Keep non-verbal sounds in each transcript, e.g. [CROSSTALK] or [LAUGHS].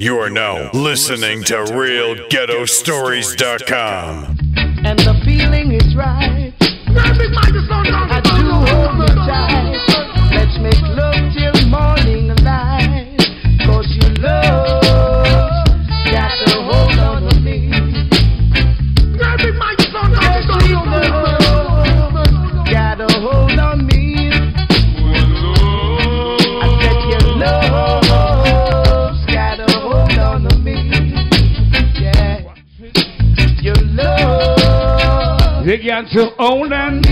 You are now listening to RealGhettoStories.com. And the feeling is right. I do hold. Let's make love till morning. Big to own and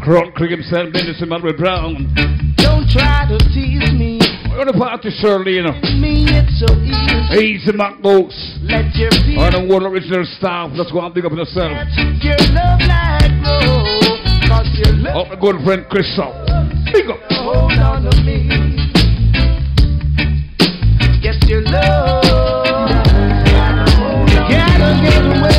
Crown Creek himself, Dennis and Margaret Brown. Don't try to tease me. We're gonna party, Shirley, you know. Me, it's so easy. Easy, Mac Let your feet. I don't want original staff. Let's go and big up yourself. Let your love light. Cause your love. Oh, my good friend, Chris Shaw. Big up. Hold on to me. Yes, your love. Gotta get away.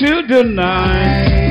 to deny.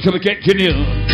It's a get to you.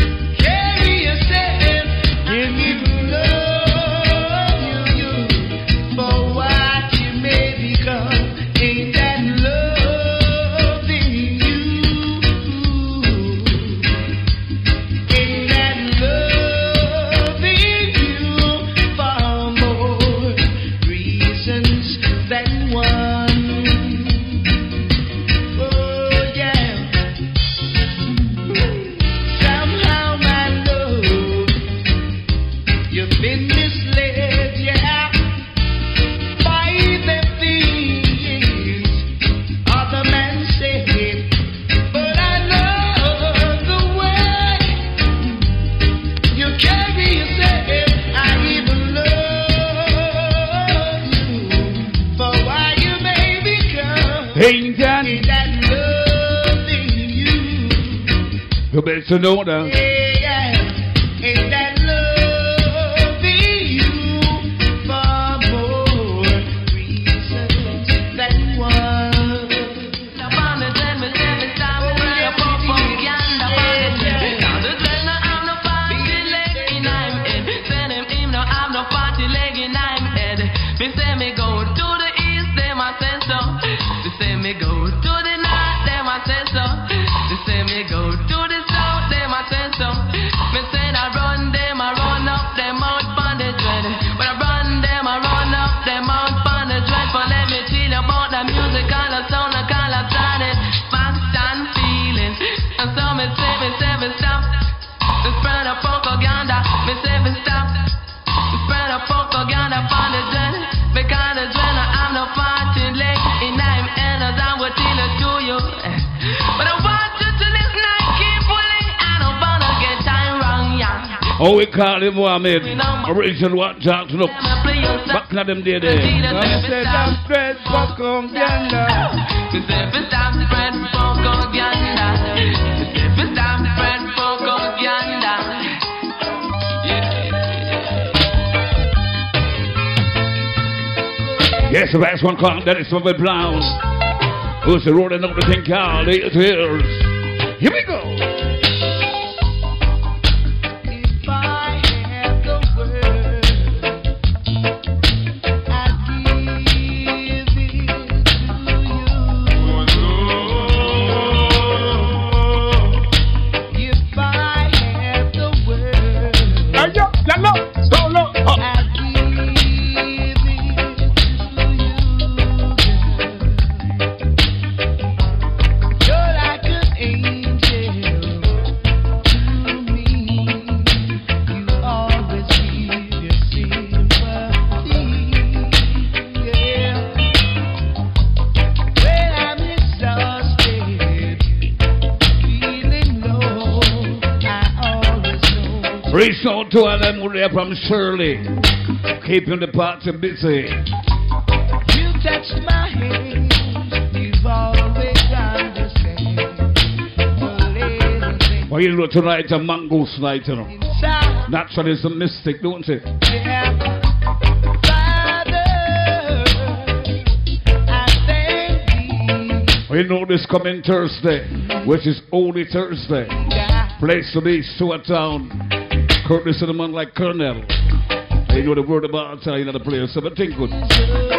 to know that Oh, we call him Mohammed. Original what Jackson up. Back to them day there. Some say I'm straight for Congianda. It's time to spread propaganda. It's time to spread propaganda. Yes, the last one called Dennis Mohammed Brown. Who's the rolling up the thing called Eight Tears. Here we go. From Shirley. Keeping the party busy. You touched my hand. You've always the little Well, you know, tonight a Mongoose night, you know. inside. Naturally, it's a mystic, don't it? Yeah. Father, I thank thee. Well, you know this coming Thursday, which is only Thursday. Place to be, Stewart Town. Curtis and a man like Colonel. You know the word about you know the place. So I think good.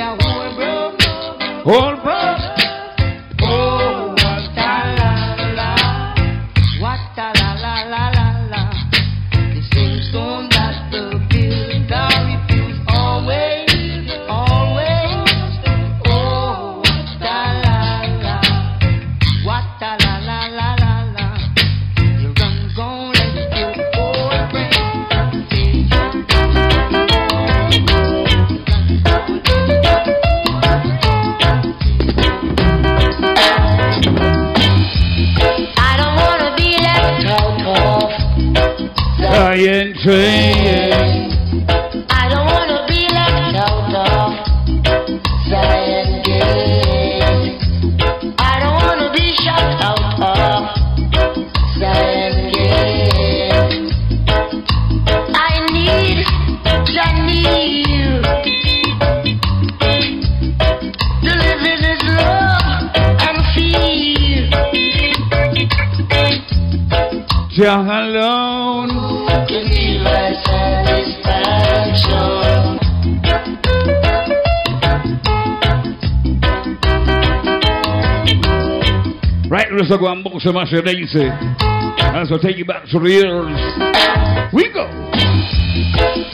I want broke. All Some mash. As I take you back to the years. We go.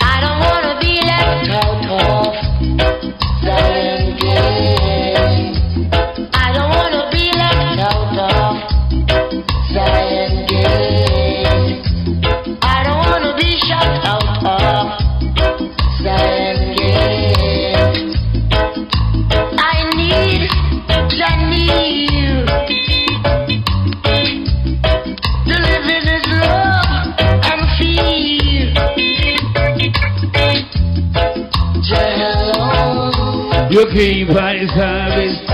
I don't wanna be left out keep my service.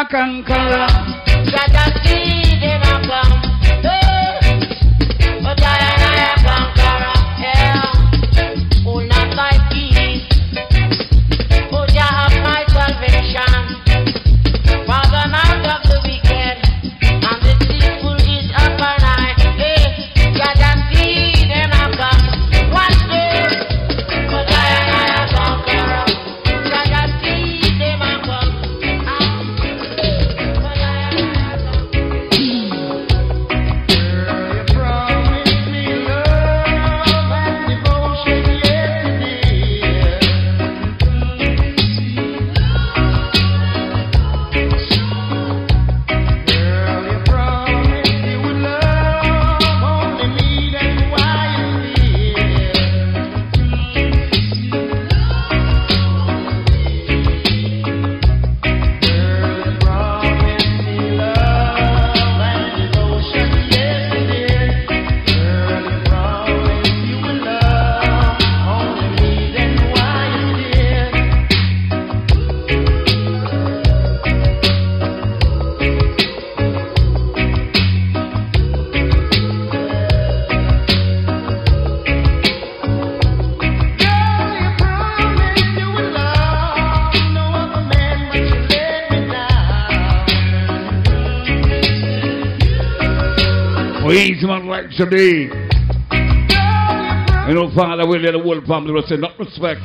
ya kankara. Today. You know, Father, we let the whole family will say, not respect.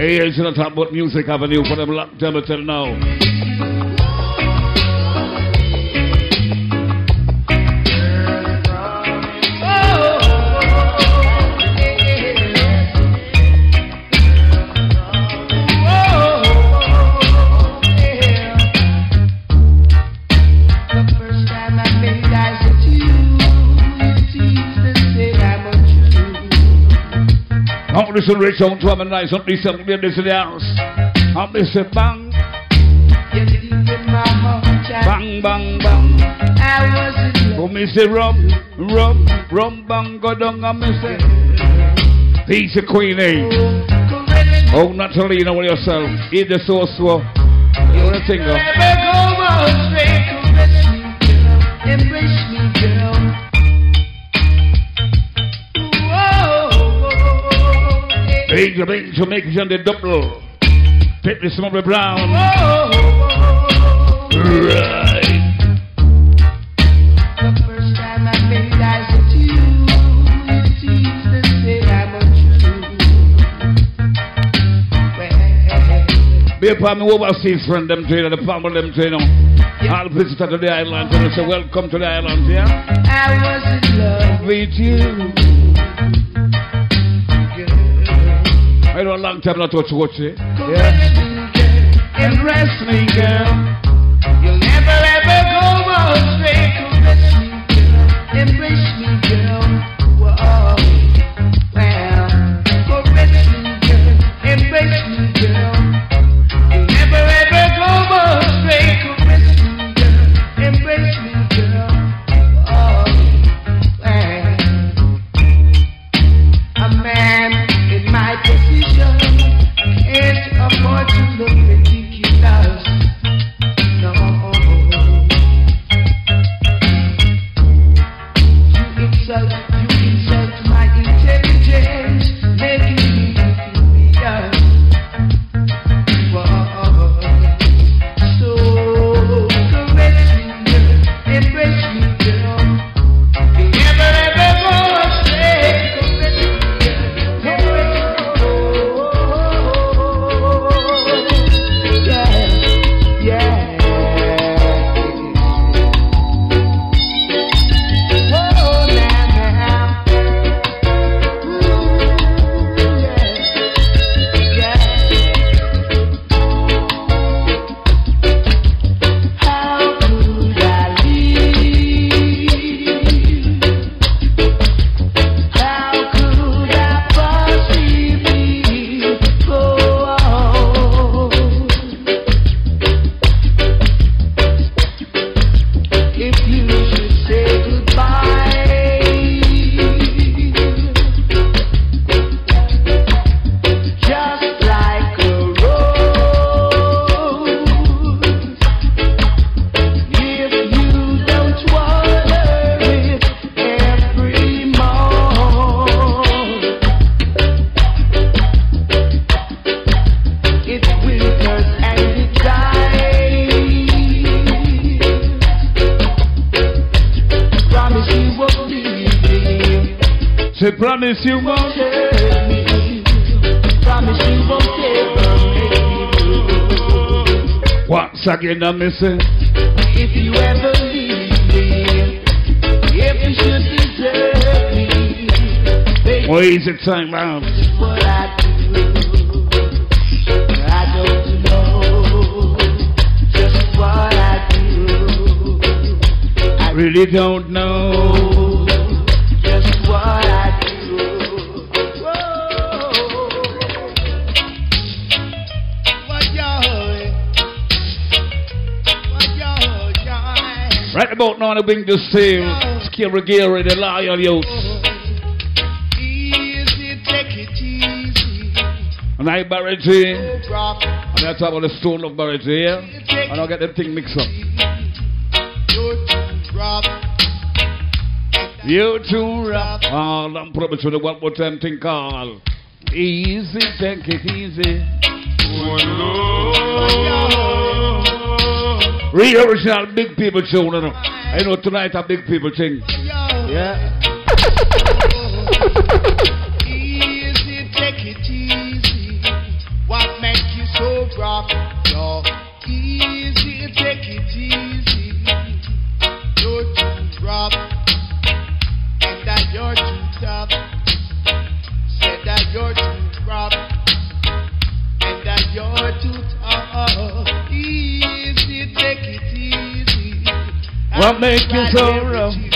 Hey, should not about music avenue for them long time until now. Listen rich on to have a nice on this and this in the house. Bang, You're deep in my heart, child. bang, bang, bang. I was in Go love. Oh, me say rum, rum, rum, bang, go down and me say. Peace, Queenie. Correct. Oh, oh Natalina, with yourself. Eat the sauce, so. You want to Angel, angel, make it the double. Take this. Right. The first time I made eyes at you, said I'm a Jew. Well, Be me overseas friend them trainer, the family them trainer. All visitors to the island and say welcome to the island, yeah? I was in love With you. Girl. I know a long time not touch watch it. Girl. Embrace me, girl. You'll never ever go astray. Embrace I miss it. If you ever leave me, if you should desert me, baby, What is it time round? what I do. I don't know just what I do. I Really don't know. Now, I bring the same Scary Gary, the lion youth. Easy, take it easy. And I Barry And I talk about the stone of Barry G. Yeah? And I'll get them thing mixed up. You too rap. Oh, I'm probably to the one more time thing called Easy, take it easy. Oh, Real original big people you know. I know tonight a big people thing. Yeah. [LAUGHS] What make you so Right there with rough? you.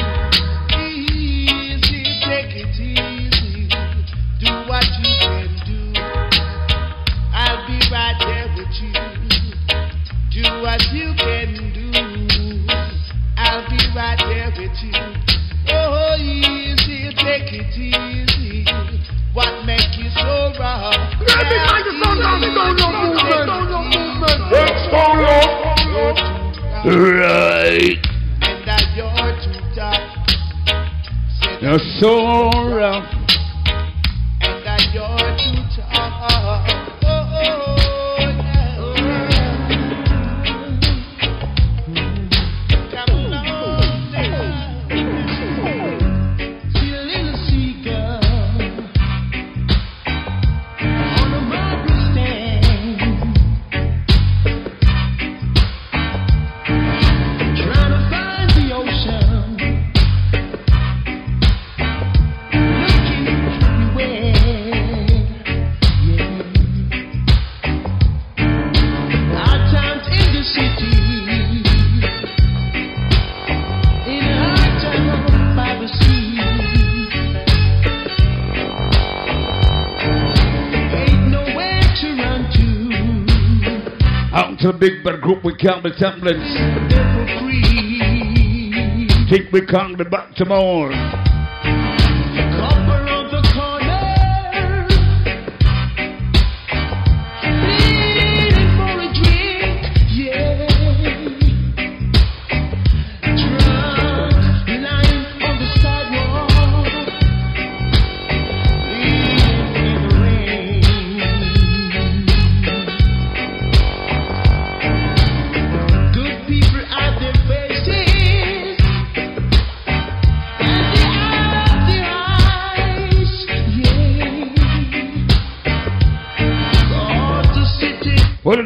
Easy, take it easy. Do what you can do. I'll be right there with you. Do what you can do. I'll be right there with you. Oh, easy, take it easy. What make you so rough? Grab it, I just don't know, don't movement, don't know movement. So big bad group, we can't be templates. live for free. Think we can't be back tomorrow.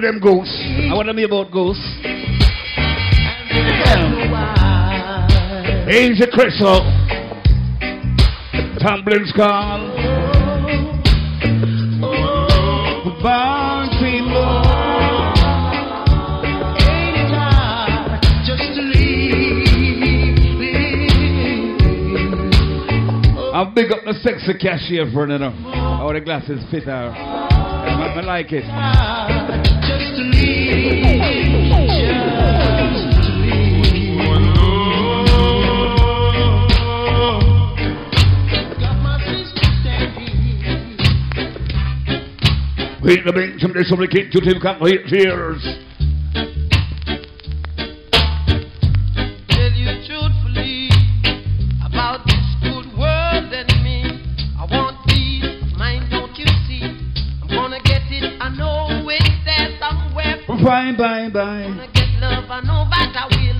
City, them ghosts? I want to hear about ghosts. and the why. Easy Crystal. Tumbling skull. Bound it hard just to leave? I'll big up the sexy cashier for you know. Oh, the glasses fit her. I, I like it. Just to leave, just to leave. Standing. Beat the beat, somebody, somebody can't you till can't tears. Bye, bye, bye. Gonna get love, I know that I will.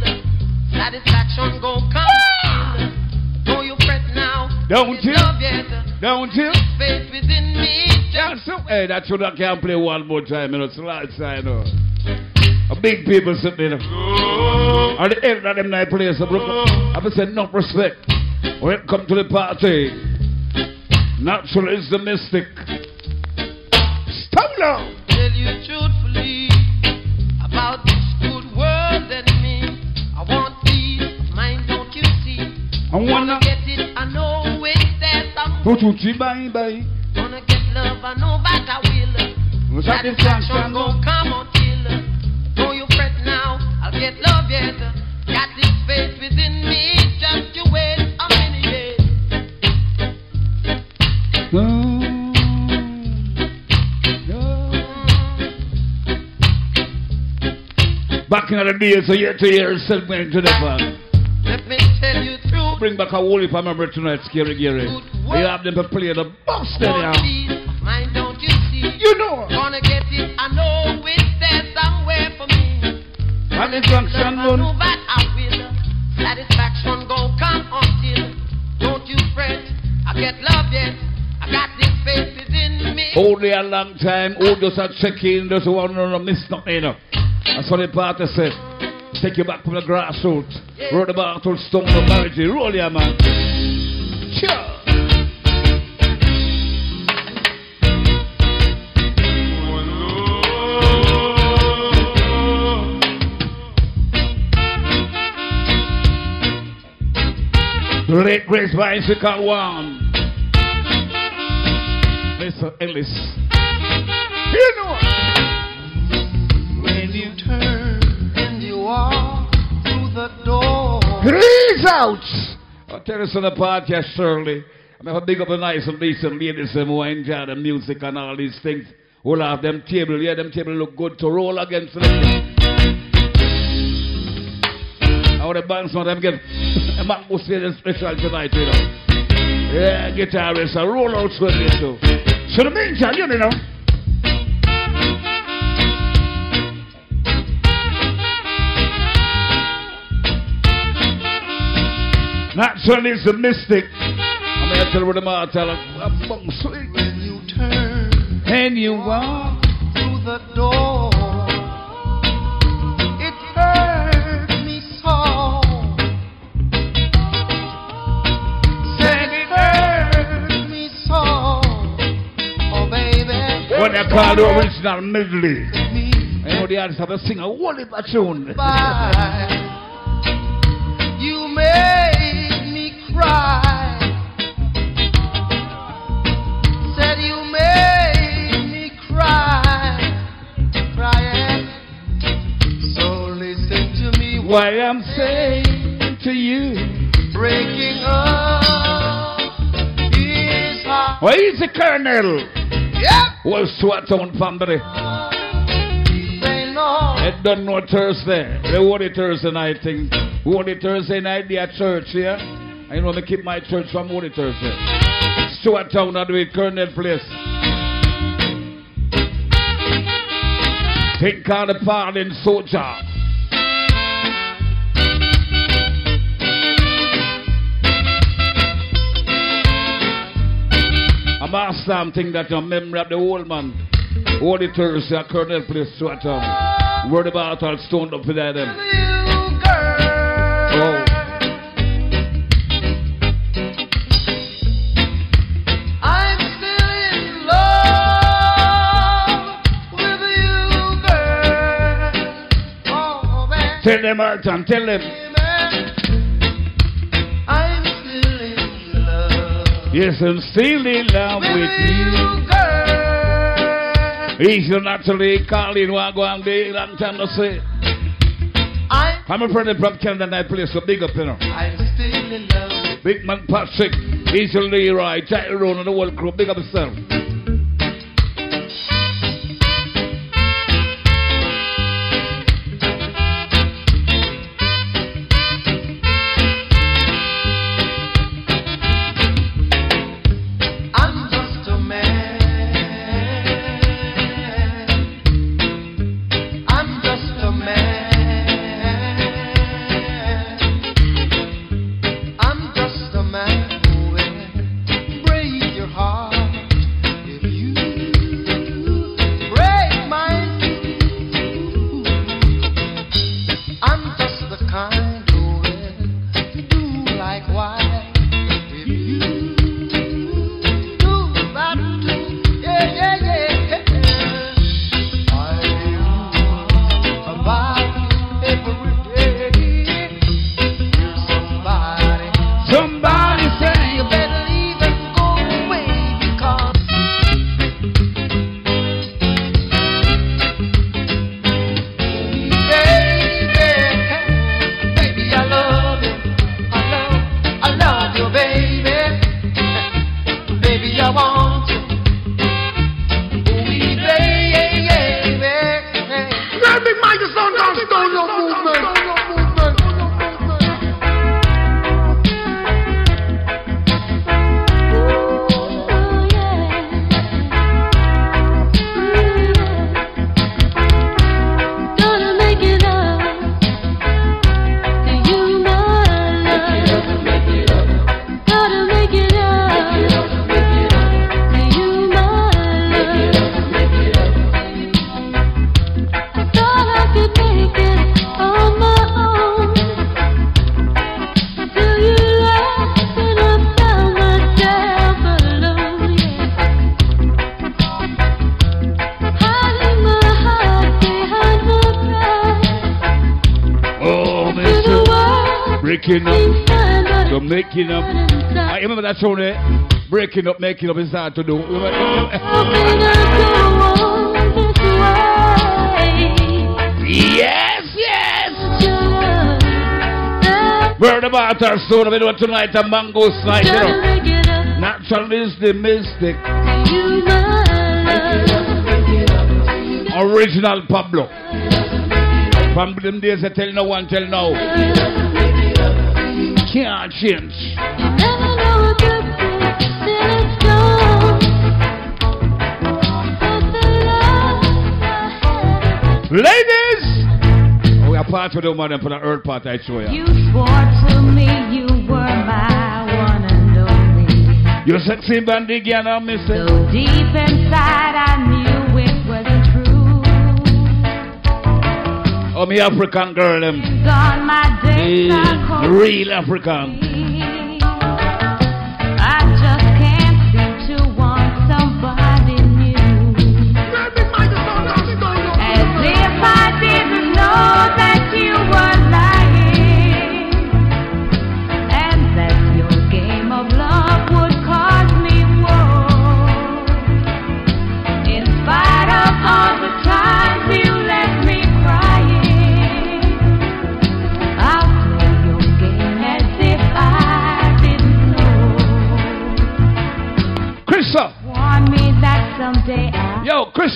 Satisfaction gon' come. Don't you fret now, Don't you? love. Don't you? Faith within me. That's so. Hey, that should I can play one more time, you know. It's last time, you know. A big people sitting there. Oh. And the end of them night place, oh. I broke up. I said, enough respect. Welcome to the party, natural is the mystic. Stop now. Tutuchi bye bye. Wanna get love, I know that I will. Satisfaction gon' oh. come until. Don't uh, you fret now, I'll get love yet. Got this faith within me, just you wait a minute. Back in the days, so year to year, segment to the fun. Bring back a whole heap of memory tonight, Scary Gary. You have them to play the bust Want anyhow. peace, mine, don't you see? You know. Gonna get it, I know it's there somewhere for me. Satisfaction Love, I know one. that I will. Satisfaction gon' come until. Don't you fret, I get love yet. I got this faith within me. Oh, Only a long time. Who just a check in, just want to miss nothing. That's what the party said. Take you back from the grassroots. Roll the battle, stone the marriage. Roll ya, man. Sure. Great Grace Bicycle One. Mr. Ellis. You know. When you turn Out! I'll tell you of the podcast, Shirley. I'm going to big up the nice and decent ladies and who enjoy the music and all these things. All have them table, yeah, them table look good to roll against them. How the bands want them get them special tonight, you know. Yeah, guitarists, a roll out with me too. So the meantime, you know. Naturally, it's a mystic. I'm going to tell you what the man tell her. I'm bum sweet. When you turn And you walk. through the door. It hurt me so. Said it hurt me so. Oh, baby. What they call the original medley. Me I know the artists have to sing a whole heap of tune. by. You made Why I'm saying to you. Breaking up is hard. Why is the Colonel? Yep. Was Swatown family. Say no. It done no Thursday. The Holy Thursday night thing. Holy Thursday night, they at church, yeah? I know me keep my church from Holy Thursday. Stewart Town, I do it, Colonel Place. Think of the fallen soldier. I'm asked something that your memory of the old man. Holy Thursday at Colonel Place, Stewart Town. Word about all stoned up for that them. Tell them, Alton, tell them. I'm still in love Yes, I'm still in love with with you. you, girl. He's naturally calling and be long time to say. I'm, I'm a friend from Canada and I play so big up, you know. I'm still in love. Big man Patrick, he's a Leroy, Tyrone and the world crew. Big up yourself. Breaking up, making up is hard to do. Yes, yes! Word about our soul, we it tonight, a mango night, you know. Natural is the mystic. Original Pablo. From them days, I tell no one, tell no. Can't change. Ladies! Oh, we are part of the woman for the earth part, I show you. You swore to me you were my one and only. You sexy bandy again, I miss it. So deep inside, I knew it wasn't true. Oh, me African girl, them. Gone my days are The real African.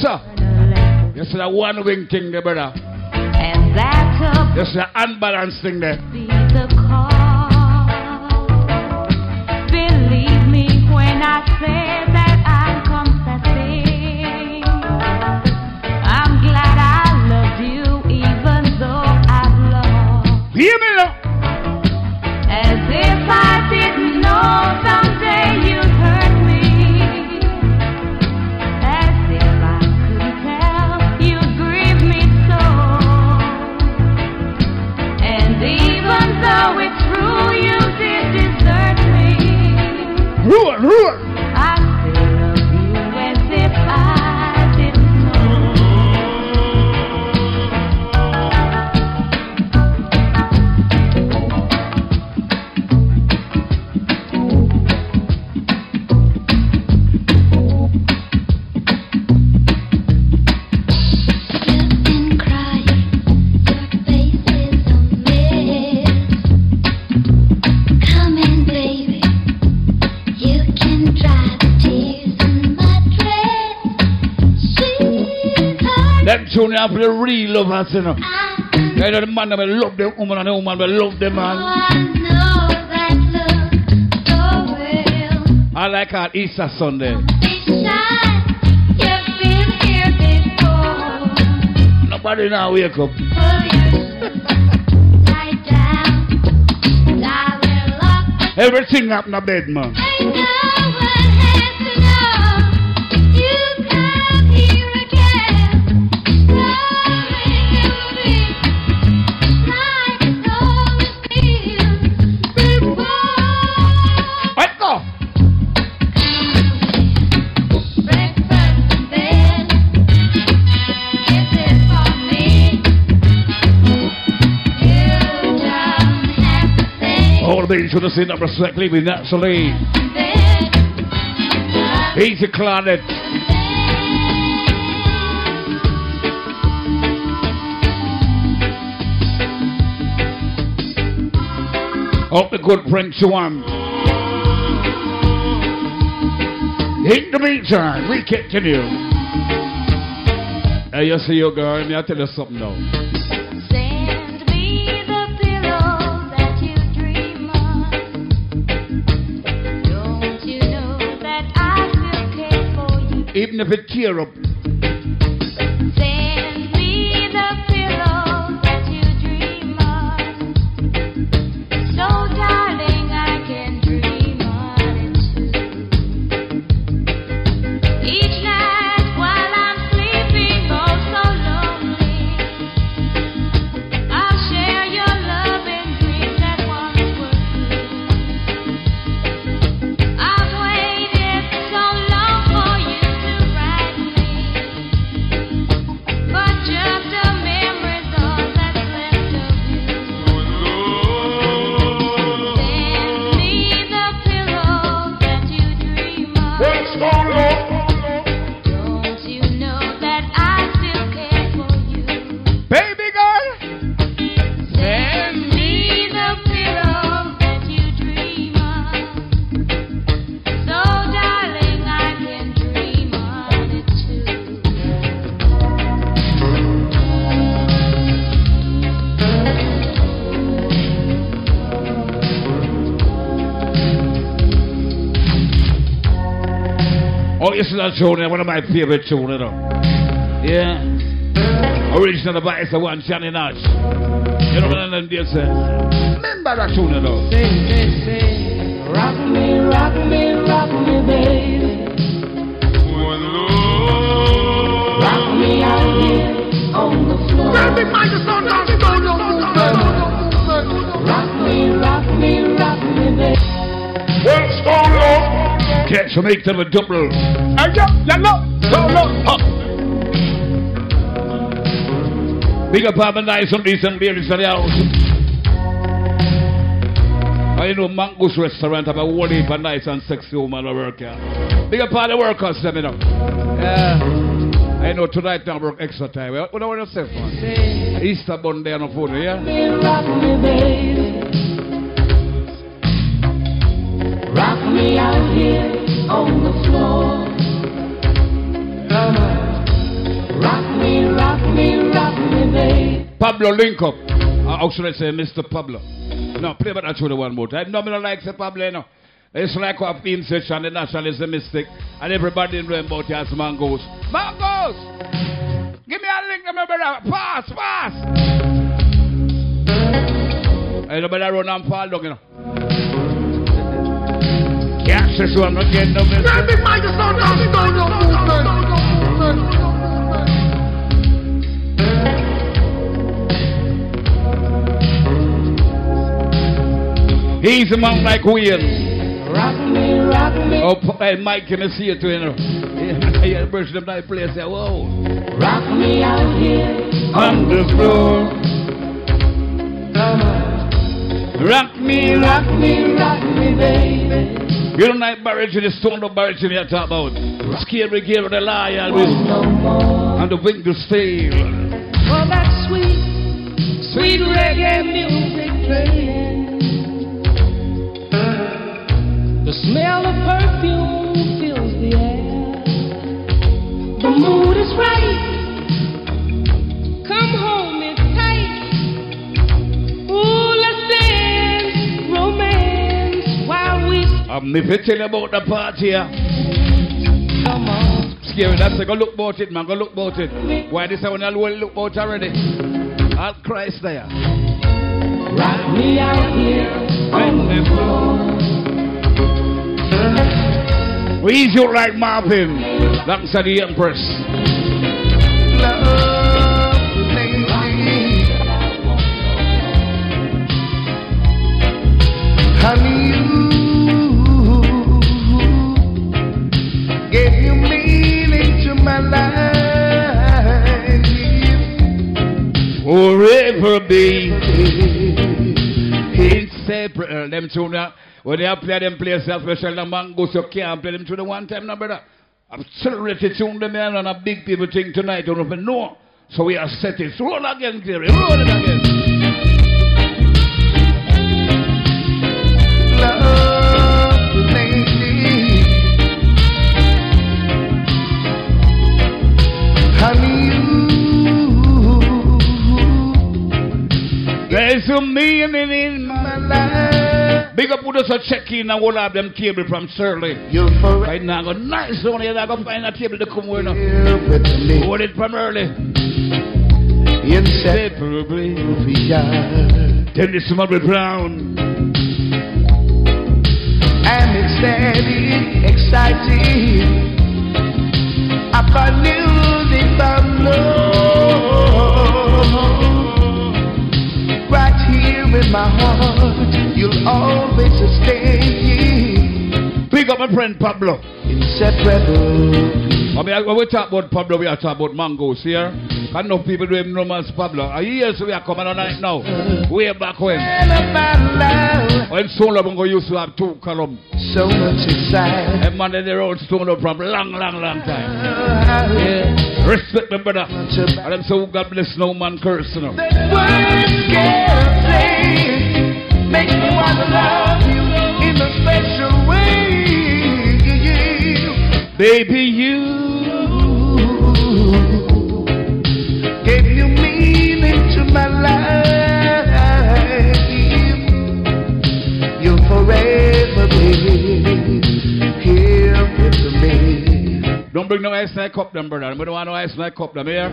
A You see that one wing thing there, brother. and that'll You see that unbalanced thing there. be the cause. Believe me when I say Sweetheart, tune you for the real lovers, you know. I You know, the man that will love the woman and the woman will love the man. so well. I like our Easter Sunday. Be shy, you've been here before. Nobody now wake up. Pull your lie down, Everything up in the bed, man. Say All the babies should have seen that respectfully with naturally. Easy Claudette. Hope the good French one. In the meantime, we continue. Hey, you see your girl, me I tell you something now. You? Oh, tune, one of my favorite tunes, you know. Yeah. Original by one, Johnny Nash. You know what I'm saying? Remember that tune, you know. Say, say, say, rock me, rock me, rock me, baby. Rock me out here on the floor. Rock me, Catch make them a double. Big up Abba Nice and decent beers for the house. I know Mongoose restaurant have a whole heap of nice and sexy woman to work here. Big up all the workers, them, you know. Yeah. I know tonight I work extra time. What do you want to say, man? Say, Easter Bunday on the phone, yeah? Pablo link up. Uh, how should I say, Mr. Pablo? No, play about that tune one more time. No, me don't like say Pablo, no. It's like what theme session, the nationalism mystic, and everybody in room about as Mongoose. Mongoose! Give me a link, my brother. Pass, pass! Hey, nobody run and fall down, you know. Catch this one again, no miss. He's a man like Wayne. Rock me, rock me, Oh, hey, Mike, can I see you too, you know? Yeah, yeah, brush them that place there. Whoa. rock me out here On the floor. Uh-huh. Rock me, Rock me, rock me, baby. You don't like Barry G in the Stone Love barrage in you talk about. Scary Gary of the lion with No and the wing to steel. For that sweet, sweet reggae music playing. Smell of perfume fills the air. The mood is right. Come home, it's tight. Ooh, let's dance, romance while we you tell about the party here, come on. scary, that's a go look about it, man. Go look about it. Why this one all well look about already? All Christ there. Rock me out here on the floor. We you like Marvin. Alongside the Empress. Honey, you gave new meaning to my life. Forever be inseparable. Uh, them tune now. When they play them plays, especially the Mongoose, you can't play them to the one time, no brother. I'm celebrating tune them man on a big people thing tonight. You don't know. So we are set it. Roll again, Cleary. Roll it again. There's a meaning in my my Big up with us a check in and we'll have them cable from Shirley. You're Right now, I go nice one here. I go find a table to come with. Hold it from early. Inseparably. Tell this to Mother Brown. I'm ecstatic, excited about music from love. In my heart, you'll always stay Big up my friend Pablo. inseparable. I mean, when we talk about Pablo, we are talking about Mongoose here. I know people do him know as Pablo. Ah, A years we are coming on right now. Way back when. And about love, When Soul Bungo used to have two columns. so much inside. And man, they road Stone Up from long, long, long time. Yeah. Respect my brother. And so oh, God bless no man curse, you know. Baby, you. Gave you meaning to my life. You'll forever be here with me. Don't bring no ice in my cup, brother. We don't want no ice in my cup, them here.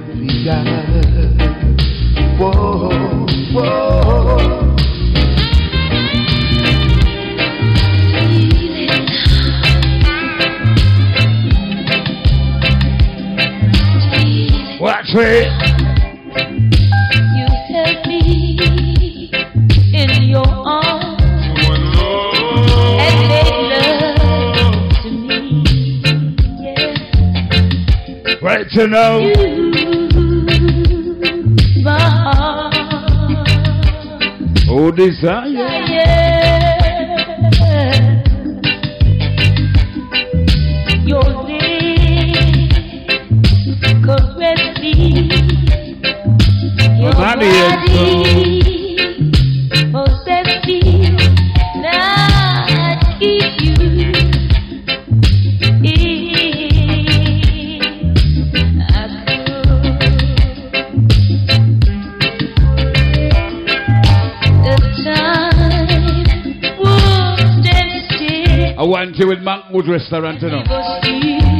Whoa, whoa. You held me in your arms and made love to me. Yeah. Right to know. You, my heart. Oh, desire. Yeah. I want you with Mongoose restaurant, you know.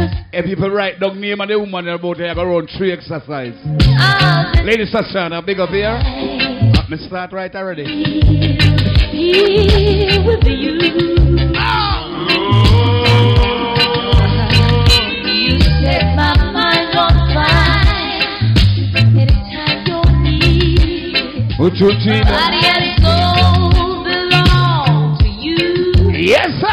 Because you was If people write down name of the woman they're about to have around three exercise. out Lady Sashana, big up here. Let me start right already. here with you. You set my mind on fire. Anytime you're near. Uchuchina. Body and soul belong to you. Yes, I.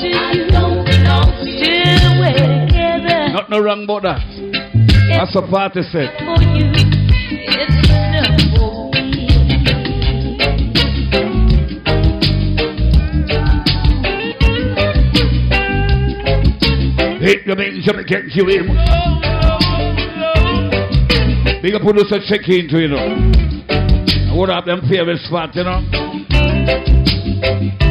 to you. Still we're together. Not no wrong about that. That's a party set. Hit the main jump can't you in. Big up producer check into you know. I would have them favorite spot, you know. I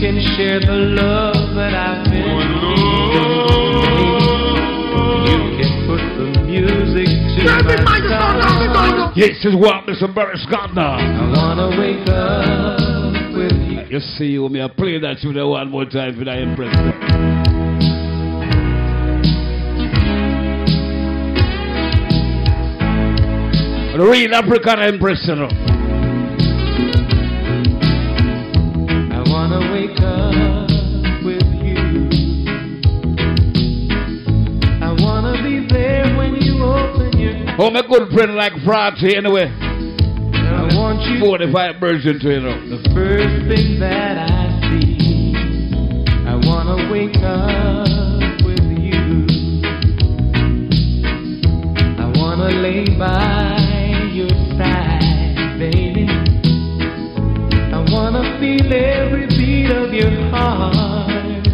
can share the love that I've been oh, keeping. You can put the music to my song. Yes, it's what Mr. Barry Scott now. I wanna wake up with you. You see you me I play that to the one more time for that impress. The real African Empress, Oh, my good friend like Frotty, anyway. I want you 45 version to you know. the first thing that I see. I wanna wake up with you. I wanna lay by your side, baby. I wanna feel every beat of your heart.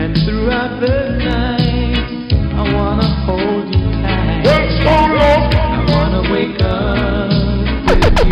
And throughout the night, I wanna hold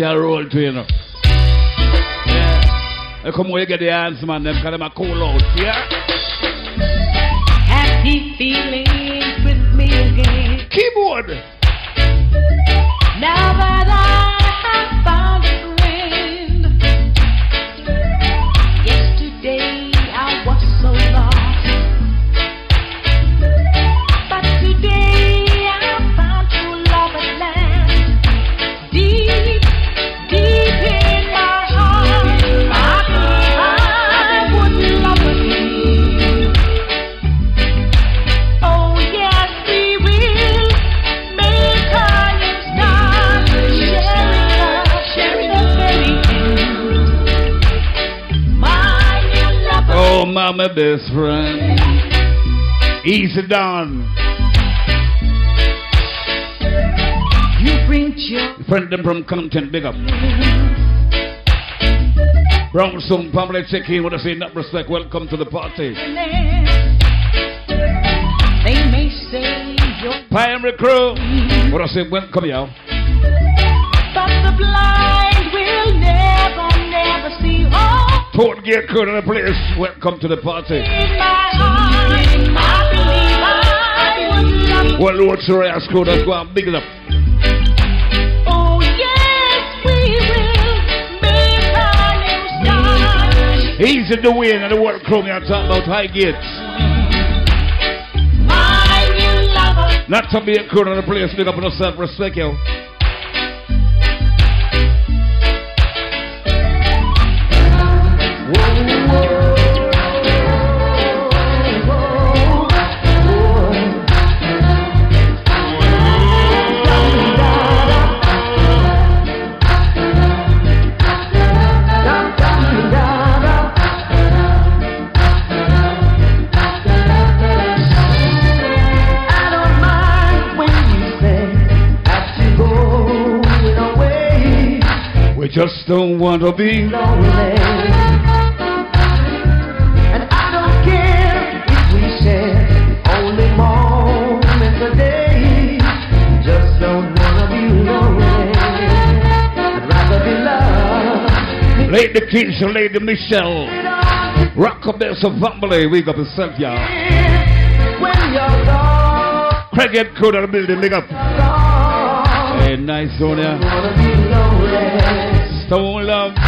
bass you roll to you know. Yeah. Come on, you get the hands, man. Them a cool out. Yeah. happy feelings with me again. Keyboard. Now that I my, best friend. Easy down. You bring joy. Friend them from Compton, big up. Brown Stone family check in with us in that respect. Welcome to the party. They may say Primary crew. What I say, when come Port Gate crew to the place. Welcome to the party. in my heart. I believe I will love Well, Lord Soraya crew, that's why I'm big it up. Oh, yes, we will make a new start. Easy to win and the world crew I'm talking about high gates. My new lover. Not to be a crew the place, big up on yourself, respect you. Just don't want to be. lonely. And I don't care if we share only moments a day. Just don't wanna be lonely. I'd rather be loved. Lady Keisha, Lady Michelle. Rock up there, some family. Wake up yourself, y'all. When you're gone, Craig crew to the building, big up. Hey, nice on ya. Wanna be love.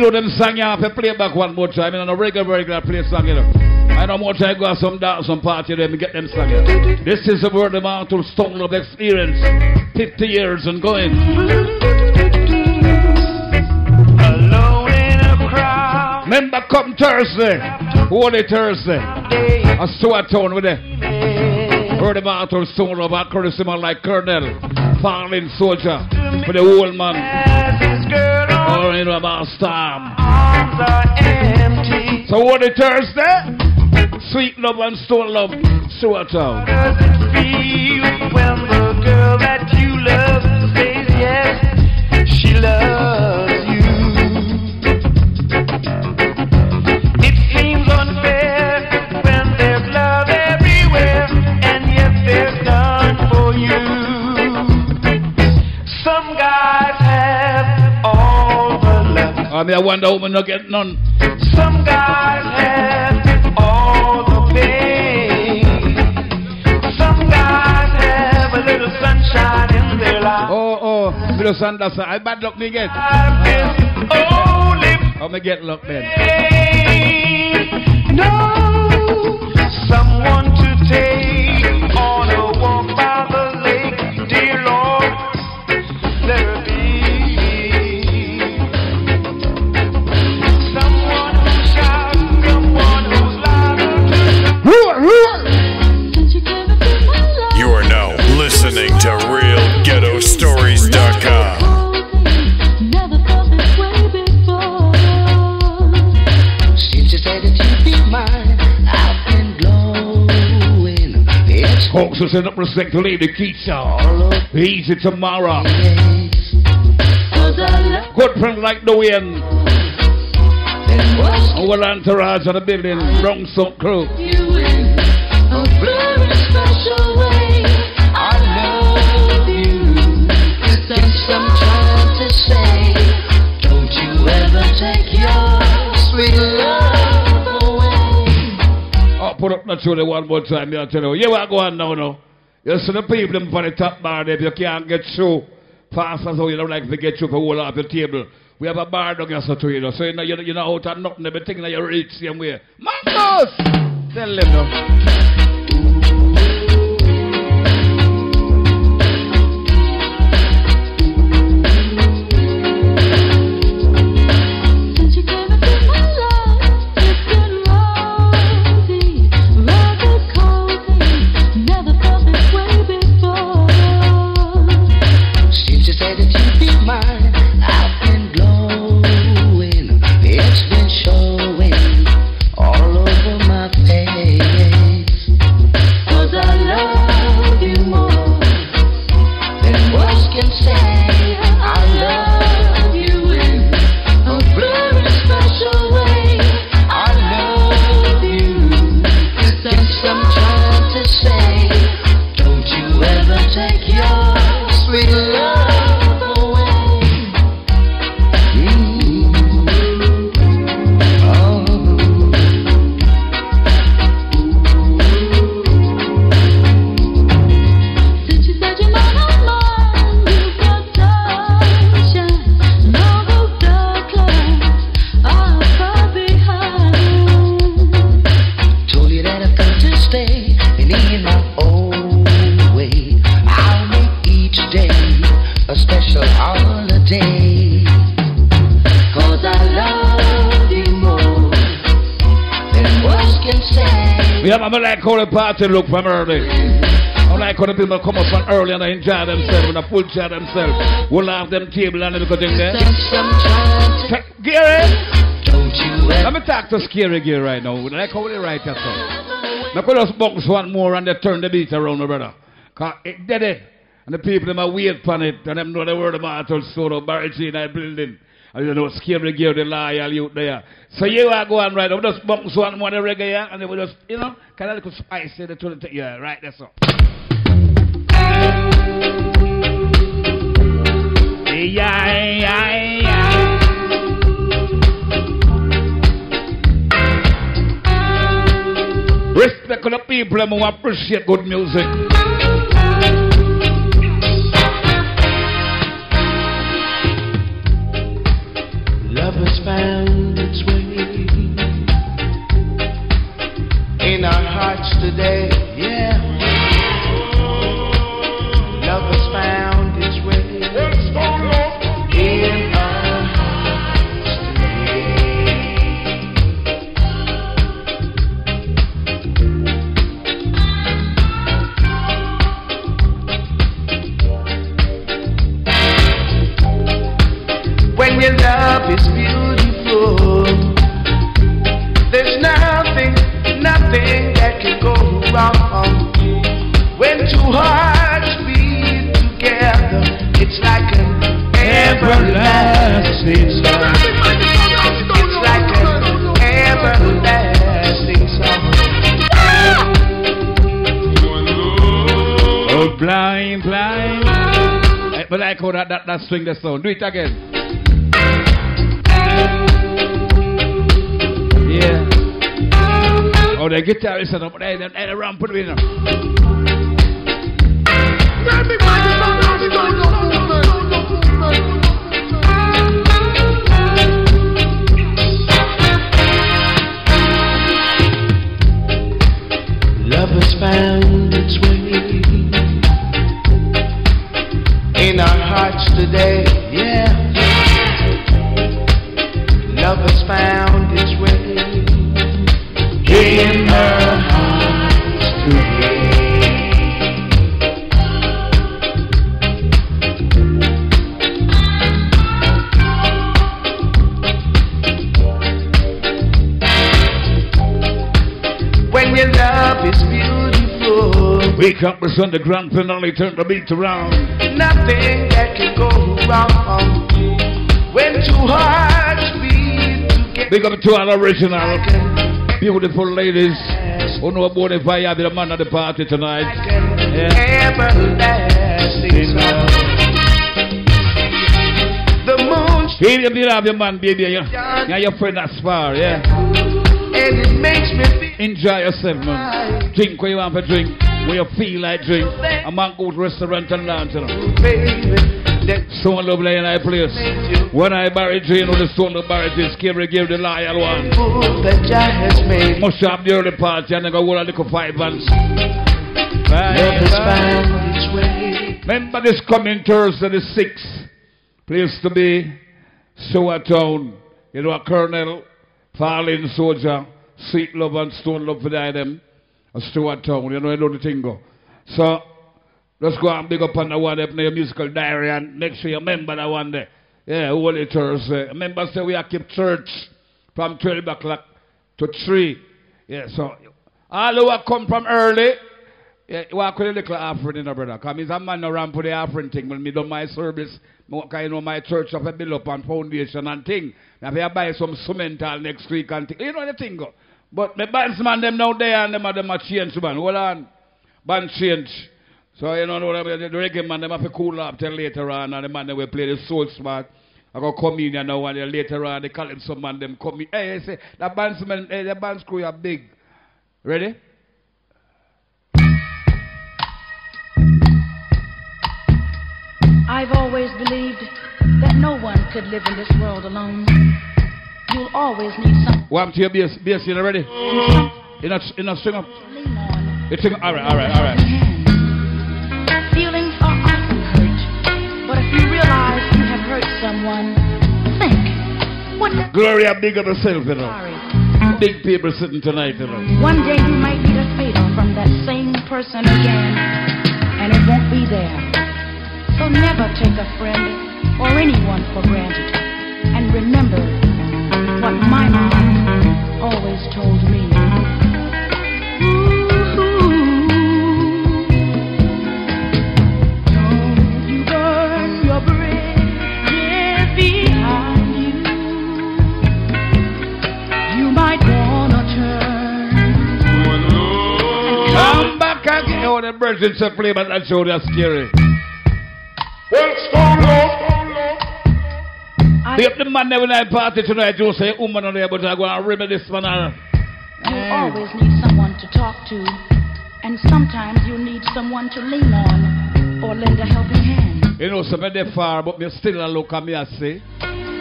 Know them song you have to play back one more time. You know, regular, regular play song, you know. I know more time go have some dance, some party, then get them song. You know. This is a word amount to Stone Love experience. 50 years and going. Alone in a crowd. Remember, come Thursday. Holy Thursday. Day. I saw a town with it. Heard about to Stone Love courtesy man like Colonel. Fallen soldier. For the old man. Has his girl on. Or about storm. Arms are empty. So Holy Thursday. Sweet love and stone love. Stewart Town. Does it feel when the girl that you love says yes? She loves I mean, I wonder how not get none. Some guys have all the pain. Some guys have a little sunshine in their life. Oh, oh, little that's I bad luck me get. Life is only How me get luck then? No, someone to take You are now listening to RealGhettoStories.com. Folks, who send up respect to Lady Keisha. Easy tomorrow. Good friend like the wind. Our entourage of the building. Wrong sound crew. Put up that truly one more time, I'll tell you. You are going now, no. You see the people them for the top bar if you can't get through fast as how you don't like to get through for whole off the table. We have a bar down here so to you know. So you know you, you know out of nothing, everything that you reach same way. Marcus! Tell them now. Party look from early. I like how the people come up from early and enjoy themselves and full enjoy themselves. We'll have them table and everything there. That's what to Check- Gary! Don't you Let me talk to Scary Gary right now. Like how they write that song. Now put us box one more and they turn the beat around, my brother. Cause it did it. And the people in my wait on it and them know the word of my so of Barry G in that building. And you know, Scary Gary, the loyal youth there. So you are going right now. Just box one more reggae here and they will just, you know, kind of little spice the to the yeah, right, that's all. Yeah, yeah, yeah. Respect the people who appreciate good music. Love has found its way in our hearts today. Yeah. Everlasting song. It's like an everlasting song. Oh, blind, blind. Eh, But like how that, that, that swing the sound. Do it again. Yeah. Oh, the guitar is up there, then they run, put it in. Love has found its way in our hearts today. Yeah. Love has found its way in our Wake up, the Sunday grand finale, turn the beat around. nothing that can go wrong. When two hearts beat together, Big up to our original, beautiful ladies. Oh, Who know about if I have the man at the party tonight? Yeah. everlasting. The moon Here you have your man, baby. Yeah, yeah your friend that's far, yeah. and it makes me feel Enjoy yourself, man. Drink when you want to drink. When you feel like drink. A man go to restaurant and lunch, you know. baby that So lovely in that place. When I bury Jane with the stone of Barrett is Kerry give the loyal one. fool that made. Must have the early party and I go hold a little five bands. Love has found its way. Remember this coming Thursday the 6th. Place to be Stewart Town. You know a Colonel, Fallen Soldier, Sweet Love and Stone Love for them. A Stewart Town. You know, you know the thing go. So let's go and big up on the one up in your musical diary and make sure you remember that one day. Yeah, Holy Thursday. Remember say we are keep church from 12 o'clock to 3. Yeah, so all who come from early, yeah, walk with a little offering, you know, brother. Because me's a man around for the offering thing. When me do my service, walk, you know, my church have a build up on foundation and thing. Now, if I buy some cement next week and thing, you know the thing go. But my bandsman them now there and them are them a change, man. Hold on. Band change. So, you know, the, the reggae man, them have to cool up till later on, and the man, they will play the soul smart. I go come in and now, and then later on, they call him some man, them come in. Hey, I say, the bandsman, hey, the band screw are big. Ready? I've always believed that no one could live in this world alone. You'll always need someone Warm to your bass. Bass, you know, ready? You know, you know, sing up. to lean on. You sing, all right, all right, all right. Feelings are often hurt, but if you realize you have hurt someone, think, what the Gloria, big up yourself, you know. sorry. Big people sitting tonight, you know. One day you might need a favor from that same person again, and it won't be there. So never take a friend or anyone for granted. And remember what my mom always told me. Don't you burn your bridges behind you. You might wanna turn Come back again. Oh, the birds in some play, but that show that's scary. I Be up the man there when I party tonight, you say, woman on there, but I go and remember this man. You always need someone to talk to, and sometimes you need someone to lean on or lend a helping hand. You know, some of them far, but me still a look at me, I say.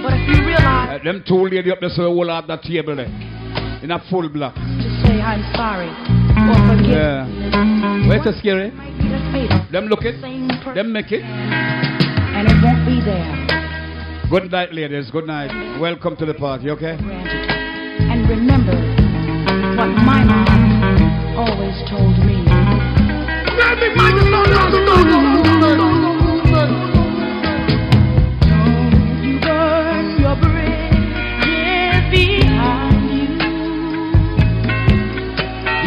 But if you realize Uh, them two lady up there, so hold up that table there. In a full block. to say I'm sorry or forgive Yeah. Wait a scary. might need a favor, Them look it. Them make it. and it won't be there. Good night, ladies. Good night. Welcome to the party, okay? And remember what my mom always told me. Don't you burn your bridges behind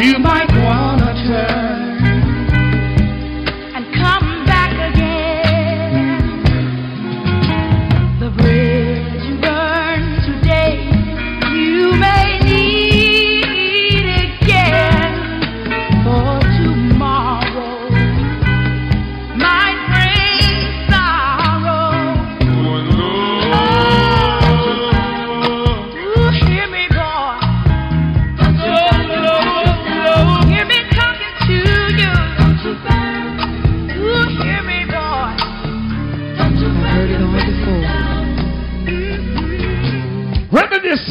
you. You might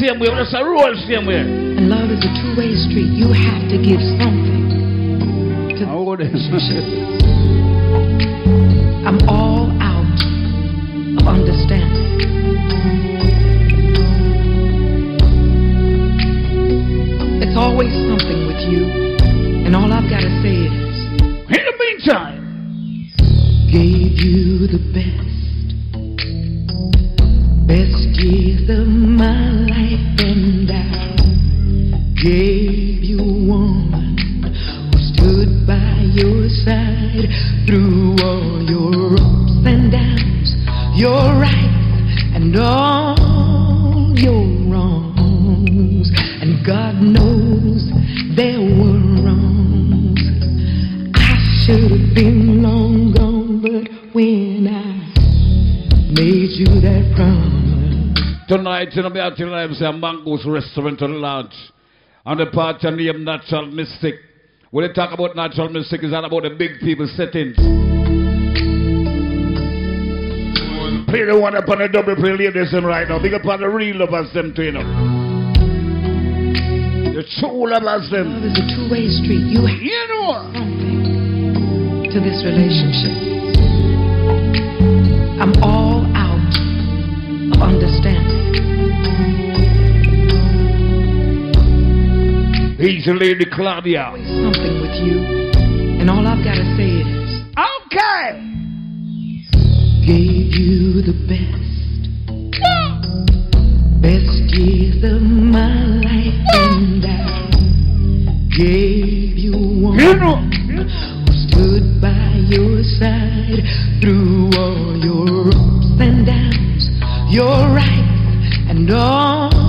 Remember this same way, that's a roll same way. And love is a two-way street. You have to give something to Oh, this. relationship. [LAUGHS] I'm all out of understanding. It's always something with you, and all I've got to say Tonight, you know, me I tell them, say, Mongoose Restaurant and Lodge. And the party name Natural Mystic. When they talk about Natural Mystic, it's all about the big people settings. Play the one up on the double play ladies them right now. Big up on the real lovers them too, you know. The true lovers them. Love is a two-way street. You have You know. something to this relationship. I'm all out of understanding. He's lady Claudia. Always something with you, and all I've got to say is, Okay. gave you the best, best years of my life, and I gave you one. You know. who stood by your side through all your ups and downs, your rights and all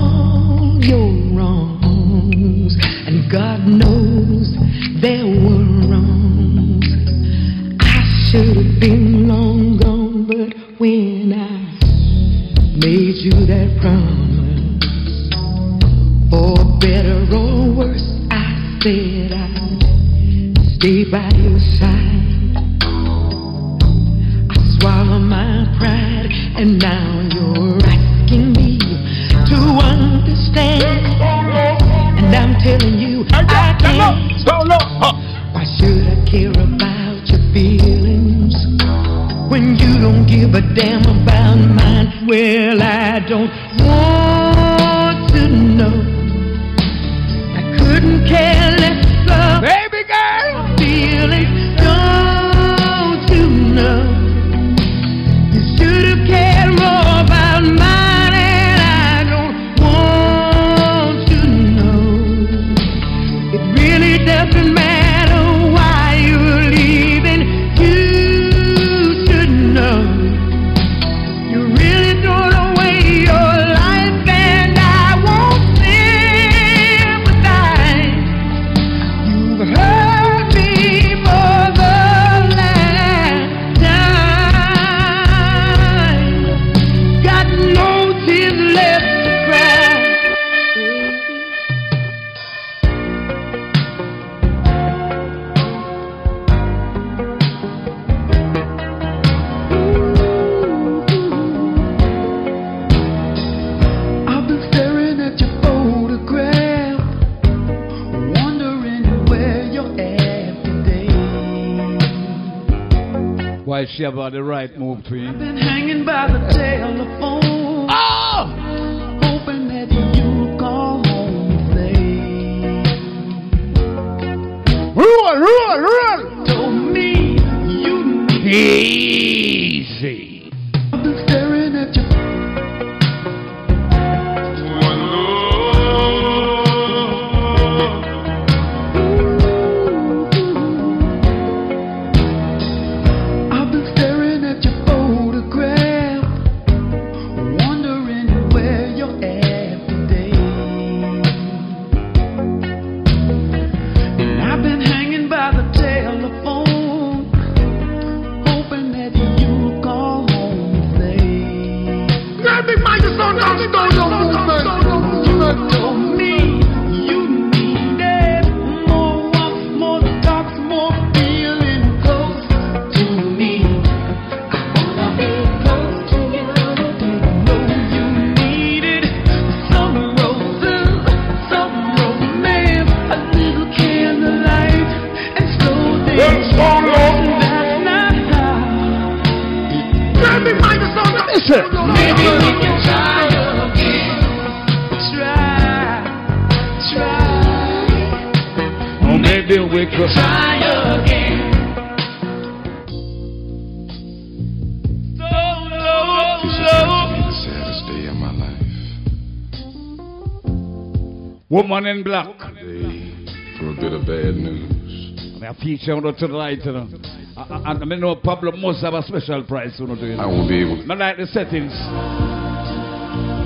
Woman in black. For a bit of bad news. I feature on to the light, you know. And I know Pablo must have a special price, you know, you. I won't be able to Not like the settings.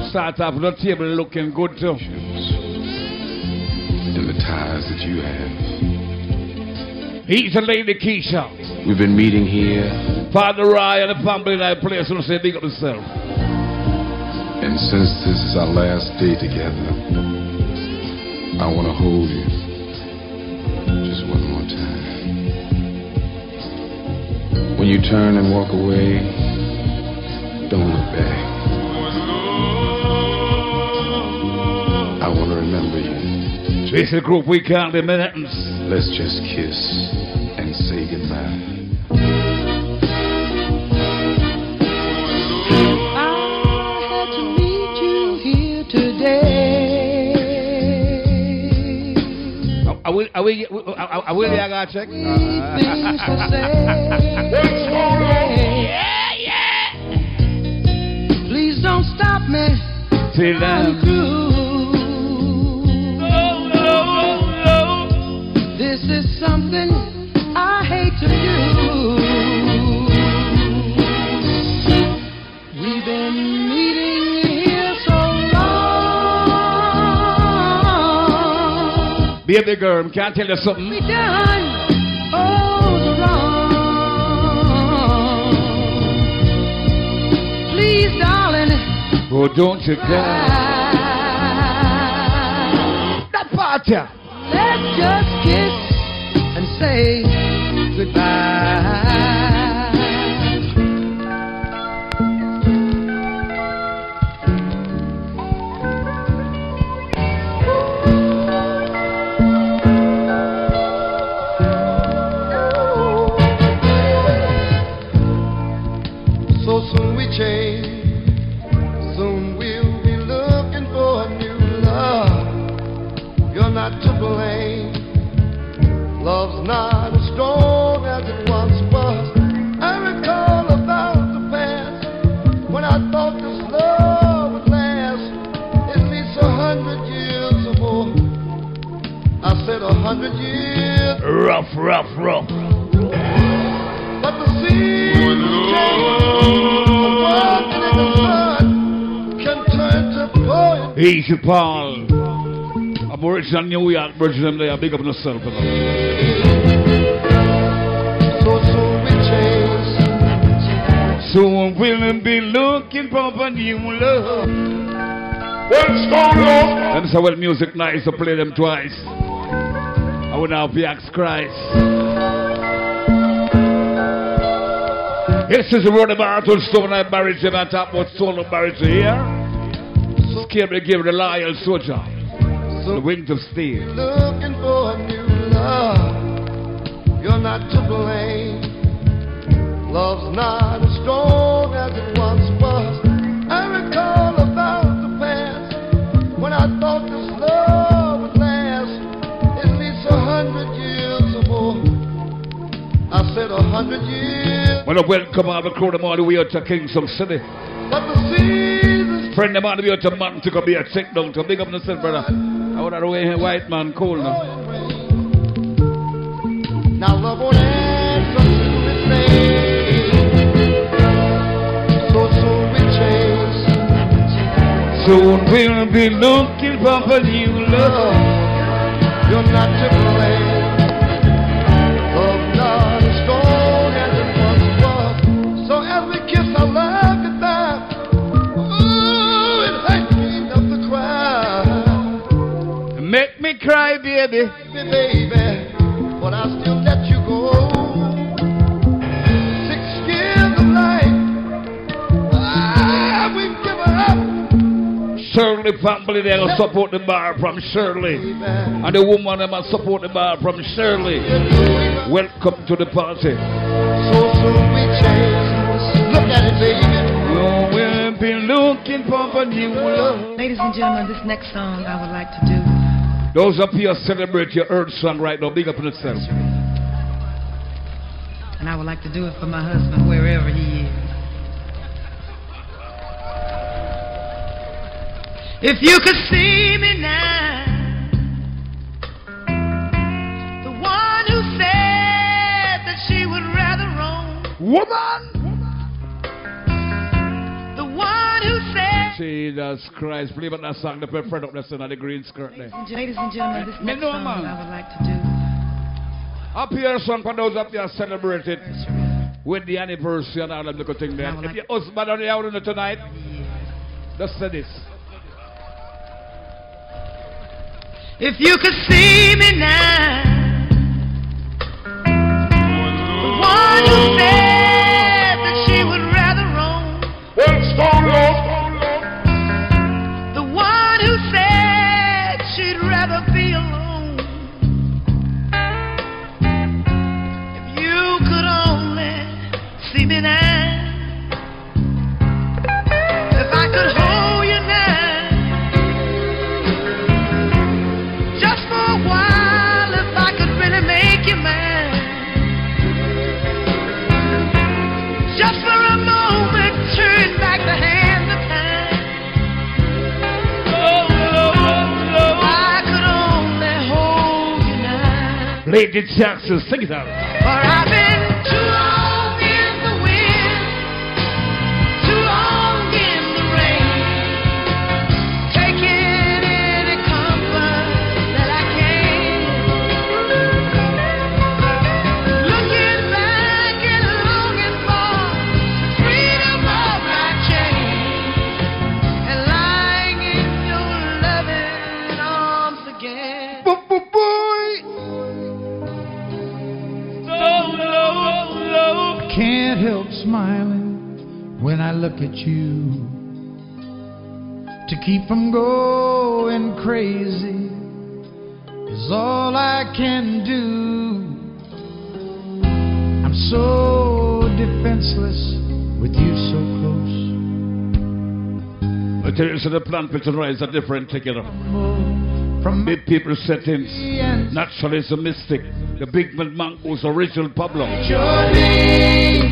Start off with the table looking good too. in the ties that you have. He's a lady Keisha. We've been meeting here, Father Ryan and the family in that place, you know, say big up himself. And since this is our last day together, I want to hold you just one more time. When you turn and walk away, don't look back. I want to remember you. Is the group we can't the minutes. Let's just kiss will, I will, I, I will, I got check. Things to say. Yeah, yeah. Please don't stop me. Till I'm through. Oh, oh, oh. This is something I hate to do. Baby girl, can I tell you something. We done all the wrong. Please, darling, Oh, don't you cry. That part, yeah. Let's just kiss and say goodbye. I'm original New York, Virgin, they are big up yourself. you know. So soon we change. Soon we'll be looking for a new love. What's going on? Them say, well, music nice to play them twice. I would now be asked Christ. This is the road about to stone I marriage him and top what soul of marriage here. Scared to give the loyal soldier the wings of steel. Looking for a new love. You're not to blame. Love's not as strong as it once was. I recall about the past when I thought this love would last at least a hundred years or more. I said a hundred years, Well, welcome crew them all the way out to Kingston City. but the seasons Friend all the way out to Mountain to go be a check down to big up yourself, brother. I would have way white man cool now. Now love won't answer to its name. So soon we change. Soon we'll be looking for a new love. You're not to blame. Baby. Baby, baby, but I still let you go. Six years of life, ah, we've given up. Shirley family, they'll support the bar from Shirley. And the woman, they must support the bar from Shirley. Welcome to the party. So soon we change. Look at it, baby. Oh, we'll be looking for a new love. Ladies and gentlemen, this next song I would like to do. Those up here celebrate your earth song right now. Big up on yourself. And I would like to do it for my husband wherever he is. If you could see me now, the one who said that she would rather roam, Woman! the one who said. Jesus Christ. Believe it, that song, the friend up there, the green skirt there. Ladies and gentlemen, this next know, song man. I would like to do. Up here, song for those up there celebrated with the anniversary and all them little thing there. If your husband on the out tonight, Just say this. If you could see me now, the one said Lady Jackson, sing it out. Can't help smiling when I look at you. To keep from going crazy is all I can do. I'm so defenseless with you so close. Materials of the plant will rise a different know. From Big people settings. Naturalism mystic. The big man Mango's original Pablo.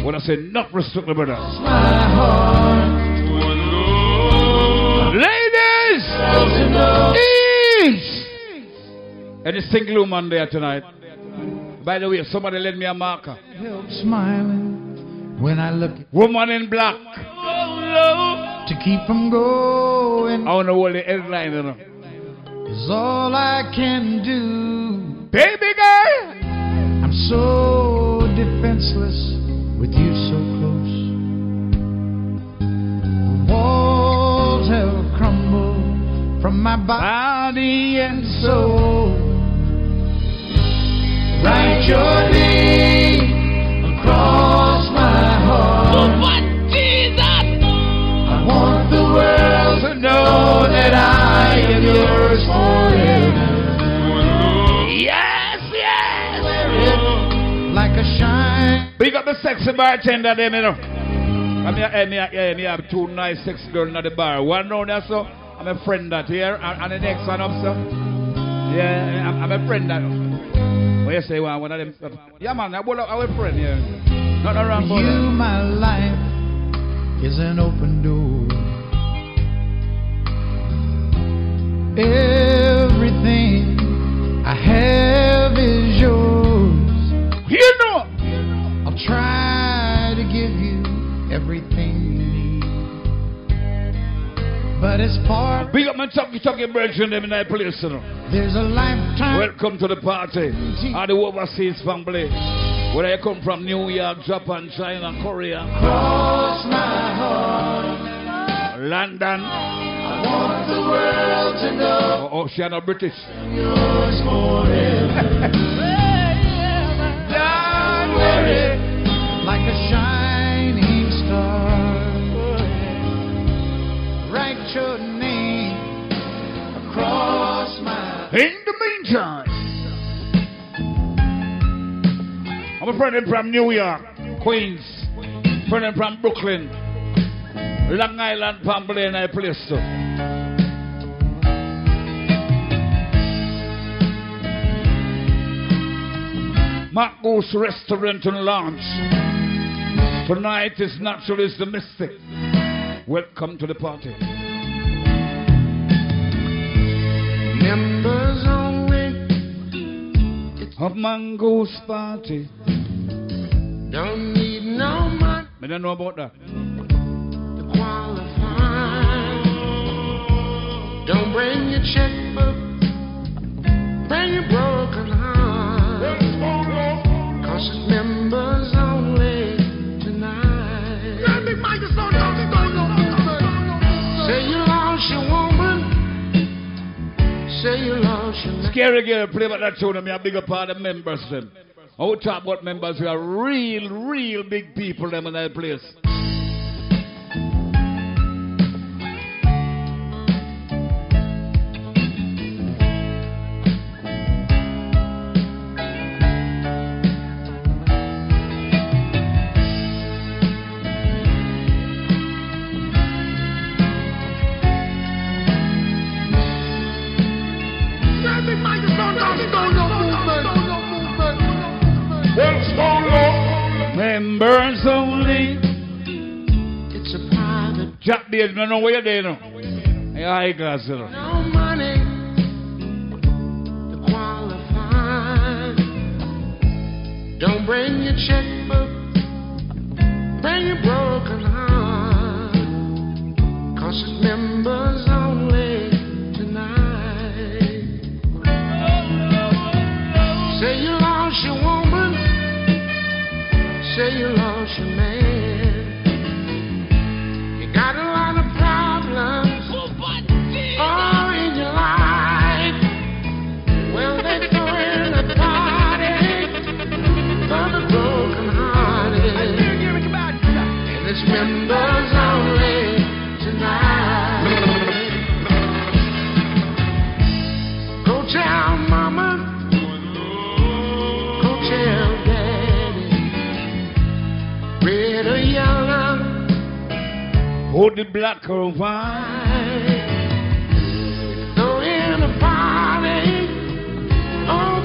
When I say not respect the brother. Ladies! Ease! Any single woman there tonight? By the way, somebody lend me a marker. Help smiling when I look Woman in black. to keep from going I want to hold the headline, you know. Is all I can do. Up the sexy bartender them, you know. I mean, I, me, I, me have two nice sexy girls at the bar. One round there, so I'm a friend that here, and, and the next one up, so. Yeah, eh, I'm, I'm a friend that. What you say, one, one of them? Yeah, man, I'm a friend, yeah. Not around For you, my life is an open door. Everything I have is yours. You know. I'll try to give you everything you need. But as far Big up my talkie talkie brethren them in that place, you know. there's a lifetime Welcome to the party. All the overseas family. Where you come from New York, Japan, China, Korea, cross my heart. London, I want the world to know oh, oh, or Oceania, British. yours forever. Don't [LAUGHS] meantime, I'm a friend from New York, Queens, friend from Brooklyn, Long Island, Pamplin, I place too. Mongoose Restaurant and Lounge. Tonight is Naturalist the Mystic. Welcome to the party. Members of Mongoose party. Don't need no money. I don't know about that. To qualify. Don't bring your checkbook. Bring your broken heart. Cause it's members only tonight. Say you lost your woman. Say you lost. Gary Gary play about that tune, me a big up all the members them. I will talk about members who are real, real big people them in that place. Members only. It's a private. Jack Beard, I don't know where you're there now. Yeah, class, you know. No money to qualify. Don't bring your checkbook. Bring your broken heart. Cause it's members only tonight. Say you Say you lost your man. Hold the black or white. In a party,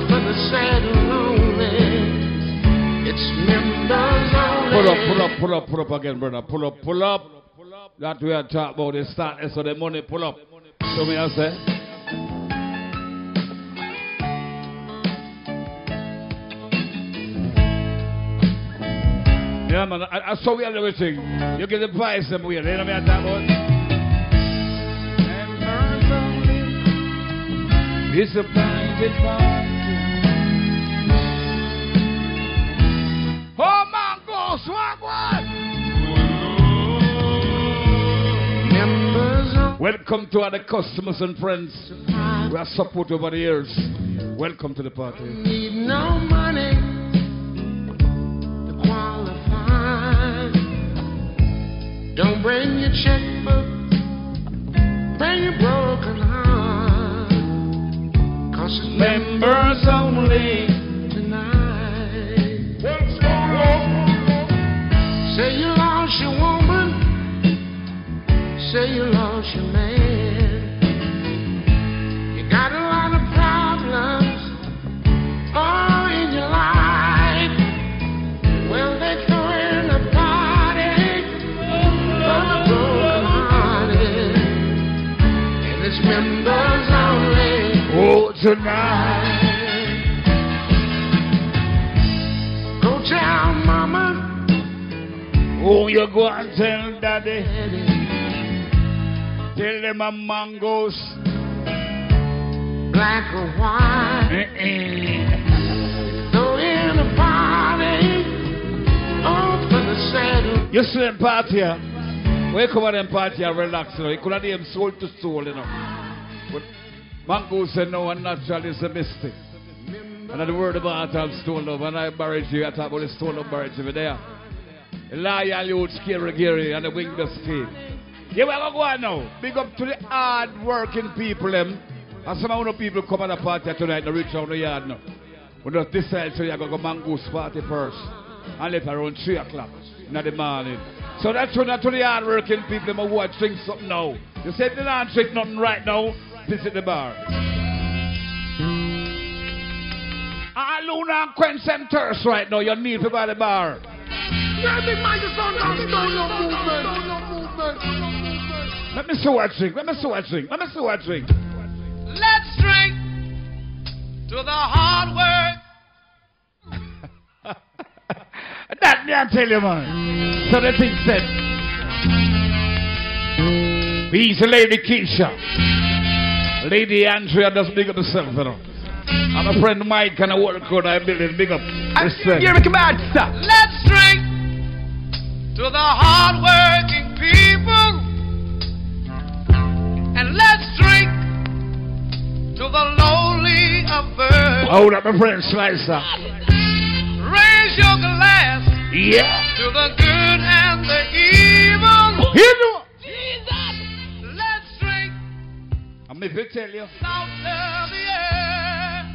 for the sad and lonely. It's members only. Pull up, pull up, pull up, pull up again, brother. Pull up, pull up. That we are talking about the start, so the money pull up. So me I say. Yeah, man, I, I saw we have everything. You the price them you know what I'm talking about? It's a private party. Oh, man, go, swag one. Welcome to the customers and friends we are support over the years. Welcome to the party. Need no money Don't bring your checkbook. Bring your broken heart. Cause it's Members only. tonight. Say you lost your woman. Say you lost your man. Tonight. Go tell mama. Oh, you go and tell daddy. Tell them a mangoes. Black or white. Uh-uh. Throw in a party. For the sad. You see them party you come at them party and relax, you know, you could have them soul to soul, you know. But Mango said no, and natural is a mistake. And the word about I'm stone love, and I buried you, I talk about the stone love Barry G there. The loyal youth, scary Gary, and the wing the speed. Yeah, well, go on now. Big up to the hard working people, them. And some of the people come at the party tonight, they reach out the yard now. We just decide so you go go Mango's party first. And left around 3 o'clock in the morning. So that's when to the hard working people, them watch drink something now. You say they don't drink nothing right now, visit the bar. All Luna and quench them thirst right now, you need to go the bar. Yeah, big microphone, don't movement. movement. Let me see what drink, let me see what drink, let me see what drink. Let's drink to the hard work. [LAUGHS] That me I tell you, man. So the thing said. He's Lady Keisha. Lady Andrea does big up herself, you know. And my friend Mike and I work out, I build it big up. Respect. Let's drink to the hard-working people, and let's drink to the lowly of birds. Hold up, my friend Slicer. Raise your glass Yeah. to the good and the evil. Here You know. You. salt of the earth.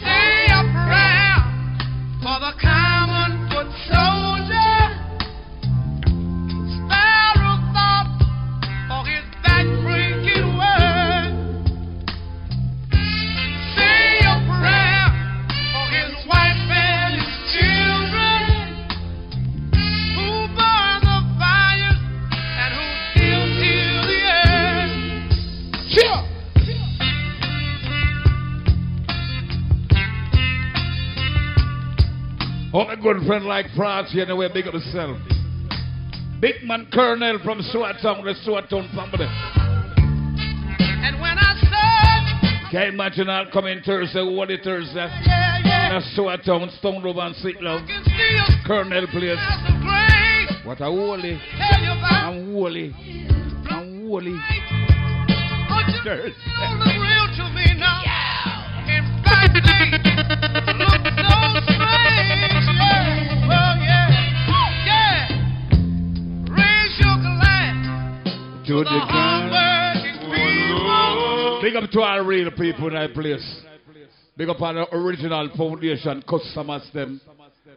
Say a prayer for the common good friend like France, you know where big up yourself. Big man Colonel from Stewart Town, the Stewart Town family. And when I said, Can't imagine I'll come in Thursday, what it Thursday. Uh, yeah, yeah, That's Stewart Town, Stone Road and Sweet Love. Colonel place. pass the grace, What a holy. tell you about I'm holy. I'm holy. Thursday. don't people. Big up to all real people in that place. Big up on the original foundation, customers them.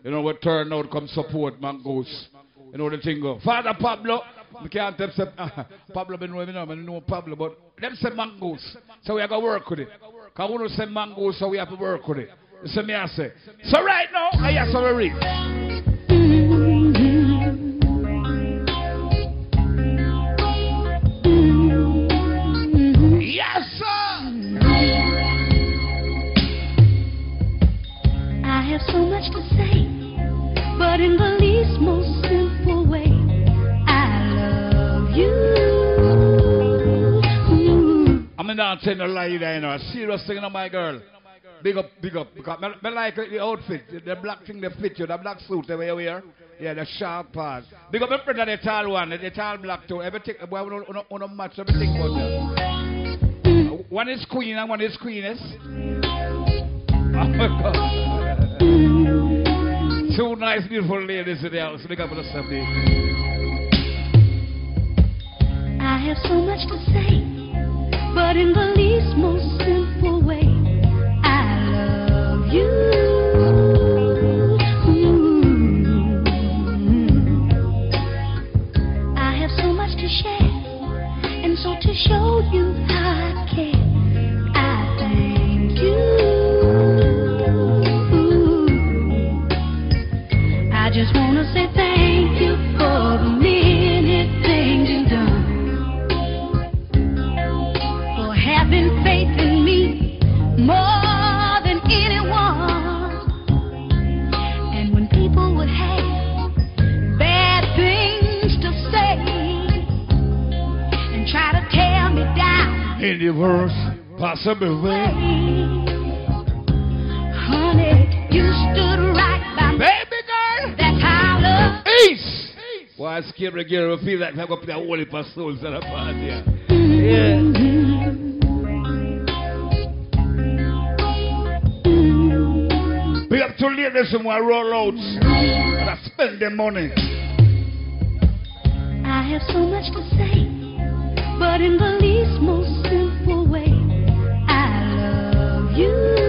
You know, we turn out, come support Mangoes. You know the thing go. Father Pablo, we can't tell say, [LAUGHS] uh, Pablo been knowing me now, I know Pablo, but them say Mangoes. So we have to work with it. Because we don't say Mangoes, so we have to work with it. See me I say. So right now, I have to read. Much to say, but in the least most simple way, I love you. I'm not telling a lie there, you know. Serious thing, you know, my girl. Big up, big up. Because I, I like the outfit, the, black thing, the fit you, the black suit the way you wear. Yeah, the sharp part. Big up my friend, the tall one, the tall black too. Everything, boy, we don't, we don't, we don't match everything about them. Mm. One is queen and one is queeness. [LAUGHS] Oh my God. Two nice, beautiful ladies in the house. Big up for the Sunday. I have so much to say, but in the least most simple way, I love you. Mm-hmm. I have so much to share, and so to show you how I care, just wanna say thank you for the many things you've done. For having faith in me more than anyone. And when people would have bad things to say and try to tear me down, In the worst possible way. honey, you stood love. Ace! Why scared the girl will feel like I'm going to put a holy for souls at a party. Yeah. Big up to ladies who want roll out and I spend their money. I have so much to say, but in the least most simple way, I love you.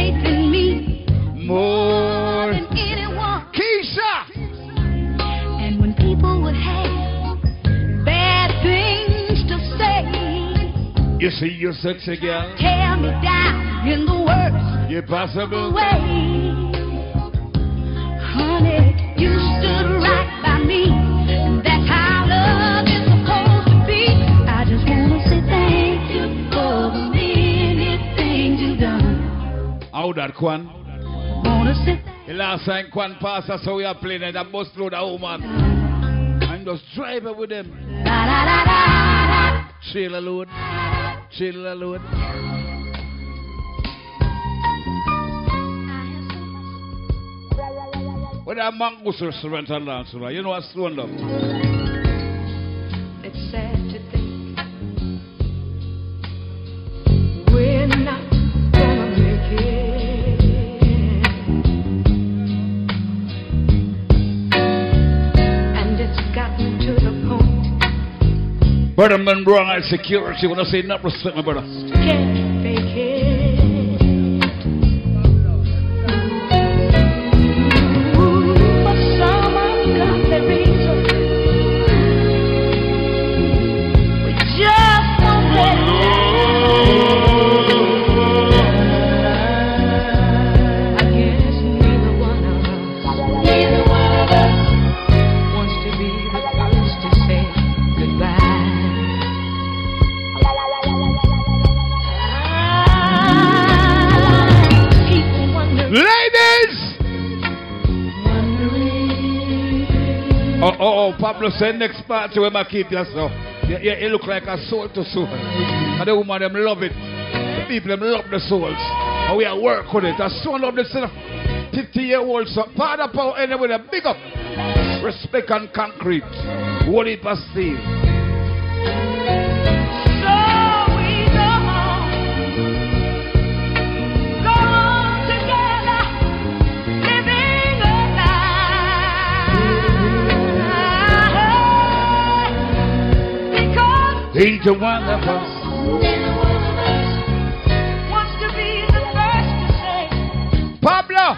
You see, you sexy girl. tear me down in the worst You possible. way. Honey, you stood right by me. And that's how love is supposed to be. I just wanna say thank you for the many things you've done. How that, Kwan? Wanna say The last time Quan pass us how we are playing and that bus load a woman. And just drive it with them. Chill alone. Chill alone. When that Mongoose restaurant and dance, you know what's up. It's sad Brother at security when I say not respect my brother. can't Pablo said next party where I keep. You, you, you look like a soul to soul. And the woman them love it. The people them love the souls. And we are work with it. I so love this stuff. 50 year old so of power anyway a big up. Respect and concrete. What it for steel. Be the first to say. Pablo!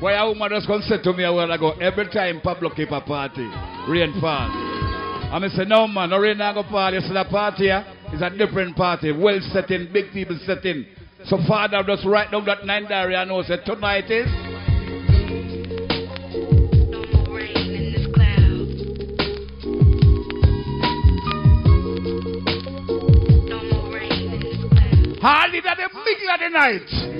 Why a woman just come say to me a while ago, every time Pablo keep a party, rain fall. And I say, no man, no rain go party. You see that party here? It's a different party, well setting, big people setting. So father just write down that nine diary and know say tonight is hardly that the middle of the night.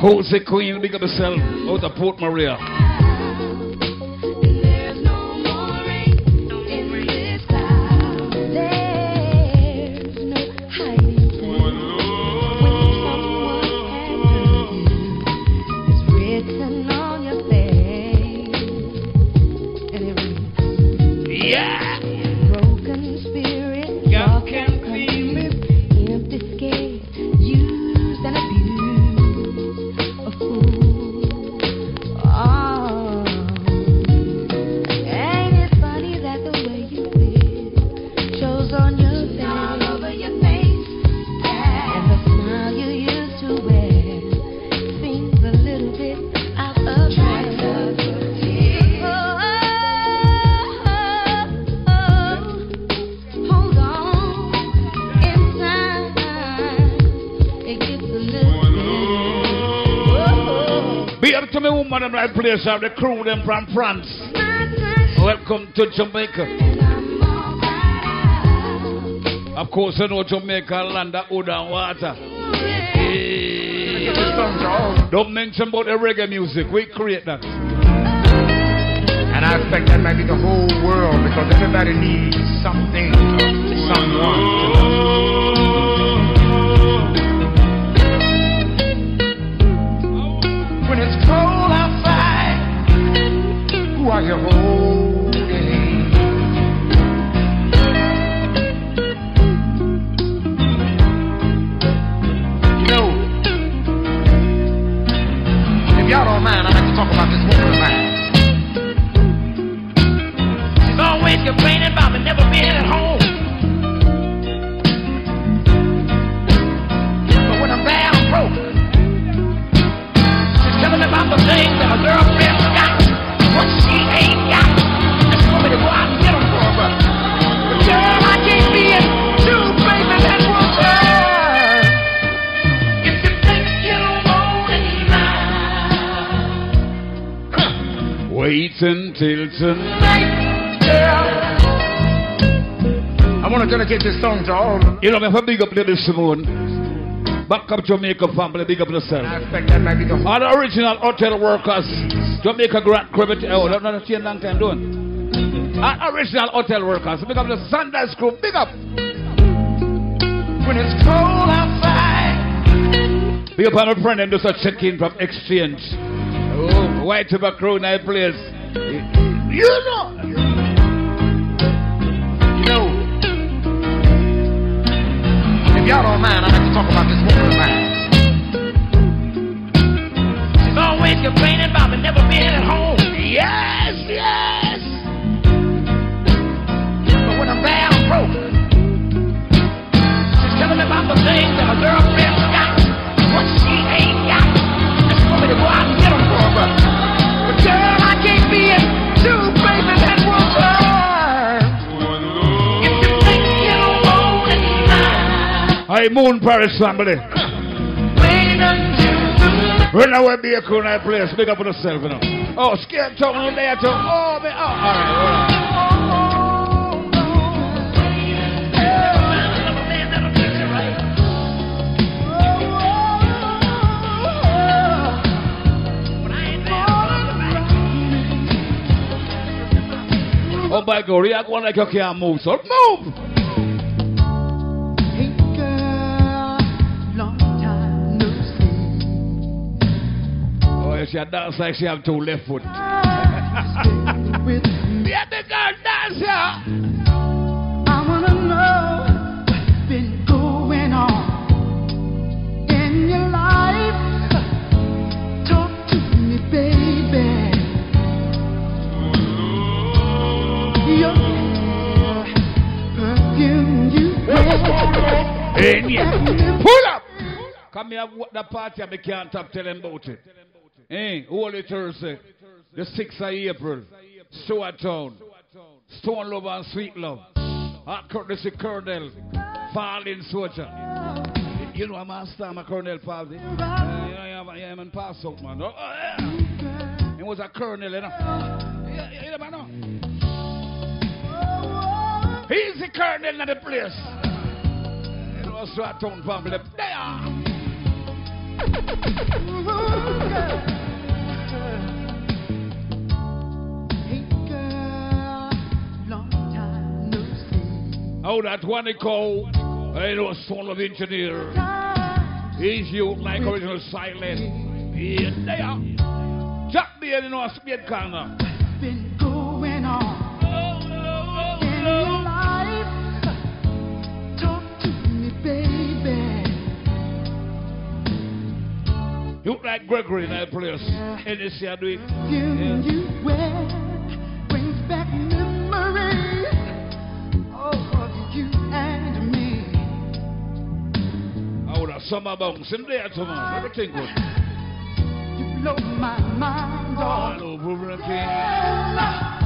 Cozy Queen, big up yourself, out of Port Maria. Them of the crew them from France. Welcome to Jamaica. Of course, you know Jamaica land of wood and water. Yeah. Don't mention about the reggae music. We create that. And I expect that might be the whole world because everybody needs something, someone are you holding? I want to dedicate this song to all. You know, have a big up Lady Simone. Back up Jamaica family, big up yourself. I expect that might be the All the original hotel workers, Jamaica Grand Credit, oh, that's not a long time doing. All original hotel workers, big up the Sunday Crew, big up. when it's cold outside. Big up on my friend, them just a check in from Exchange. Oh, white tobacco night place. You know. Y'all don't mind, I'd like to talk about this woman of mine. She's always complaining about me never being at home. Yes, yes. But when I'm down broke, she's telling me about the things that my girlfriend's got, what she ain't got. And she want me to go out and get them for her. Hi, Moon Parish family. Run away, be a cool night place. Big up on yourself, you know. Oh, scared tongue on there too. Oh, me. Oh, all right, all right. Oh my God, react one like you can't move, so move. Oh, she dance like she have two left foot. Stay with me. Yeah, the girl dance, yeah. I wanna know what's been going on in your life. Talk to me, baby. Your perfume you wear. Pull up. Come here, what the party, I can't stop telling about it. Eh, Holy Thursday, the 6th of April, Stewart Town, Stone Love and Sweet Love, at courtesy Colonel, Falling Soldier. You know, I'm a star, my Colonel. Uh, yeah, yeah, yeah, man, pass out, man. Oh, yeah. He was a colonel, you know. Yeah, yeah, you know. He's the colonel in the place. You know, Stewart Town family. There. [LAUGHS] Oh, that one they call, I know, son of engineer. He's you like original silent. Yeah, they are. Jack you know, a speed corner. been going on in your life? Talk to me, baby. You like Gregory in that place. And you see, I do it. Perfume you wear I would have summer bounce in there tomorrow. Everything good. You blow my mind off. All over again.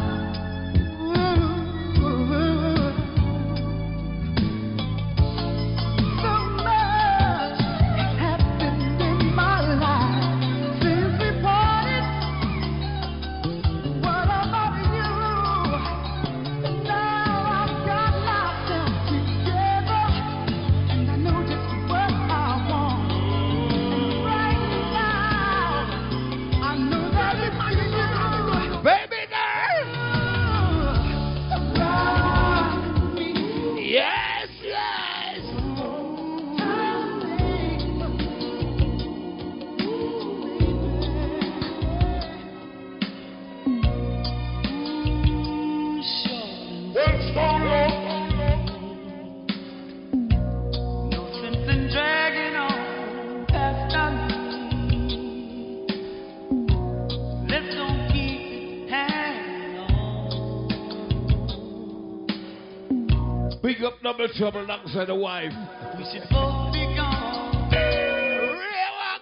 Big up double trouble alongside the wife. We should both be gone. Real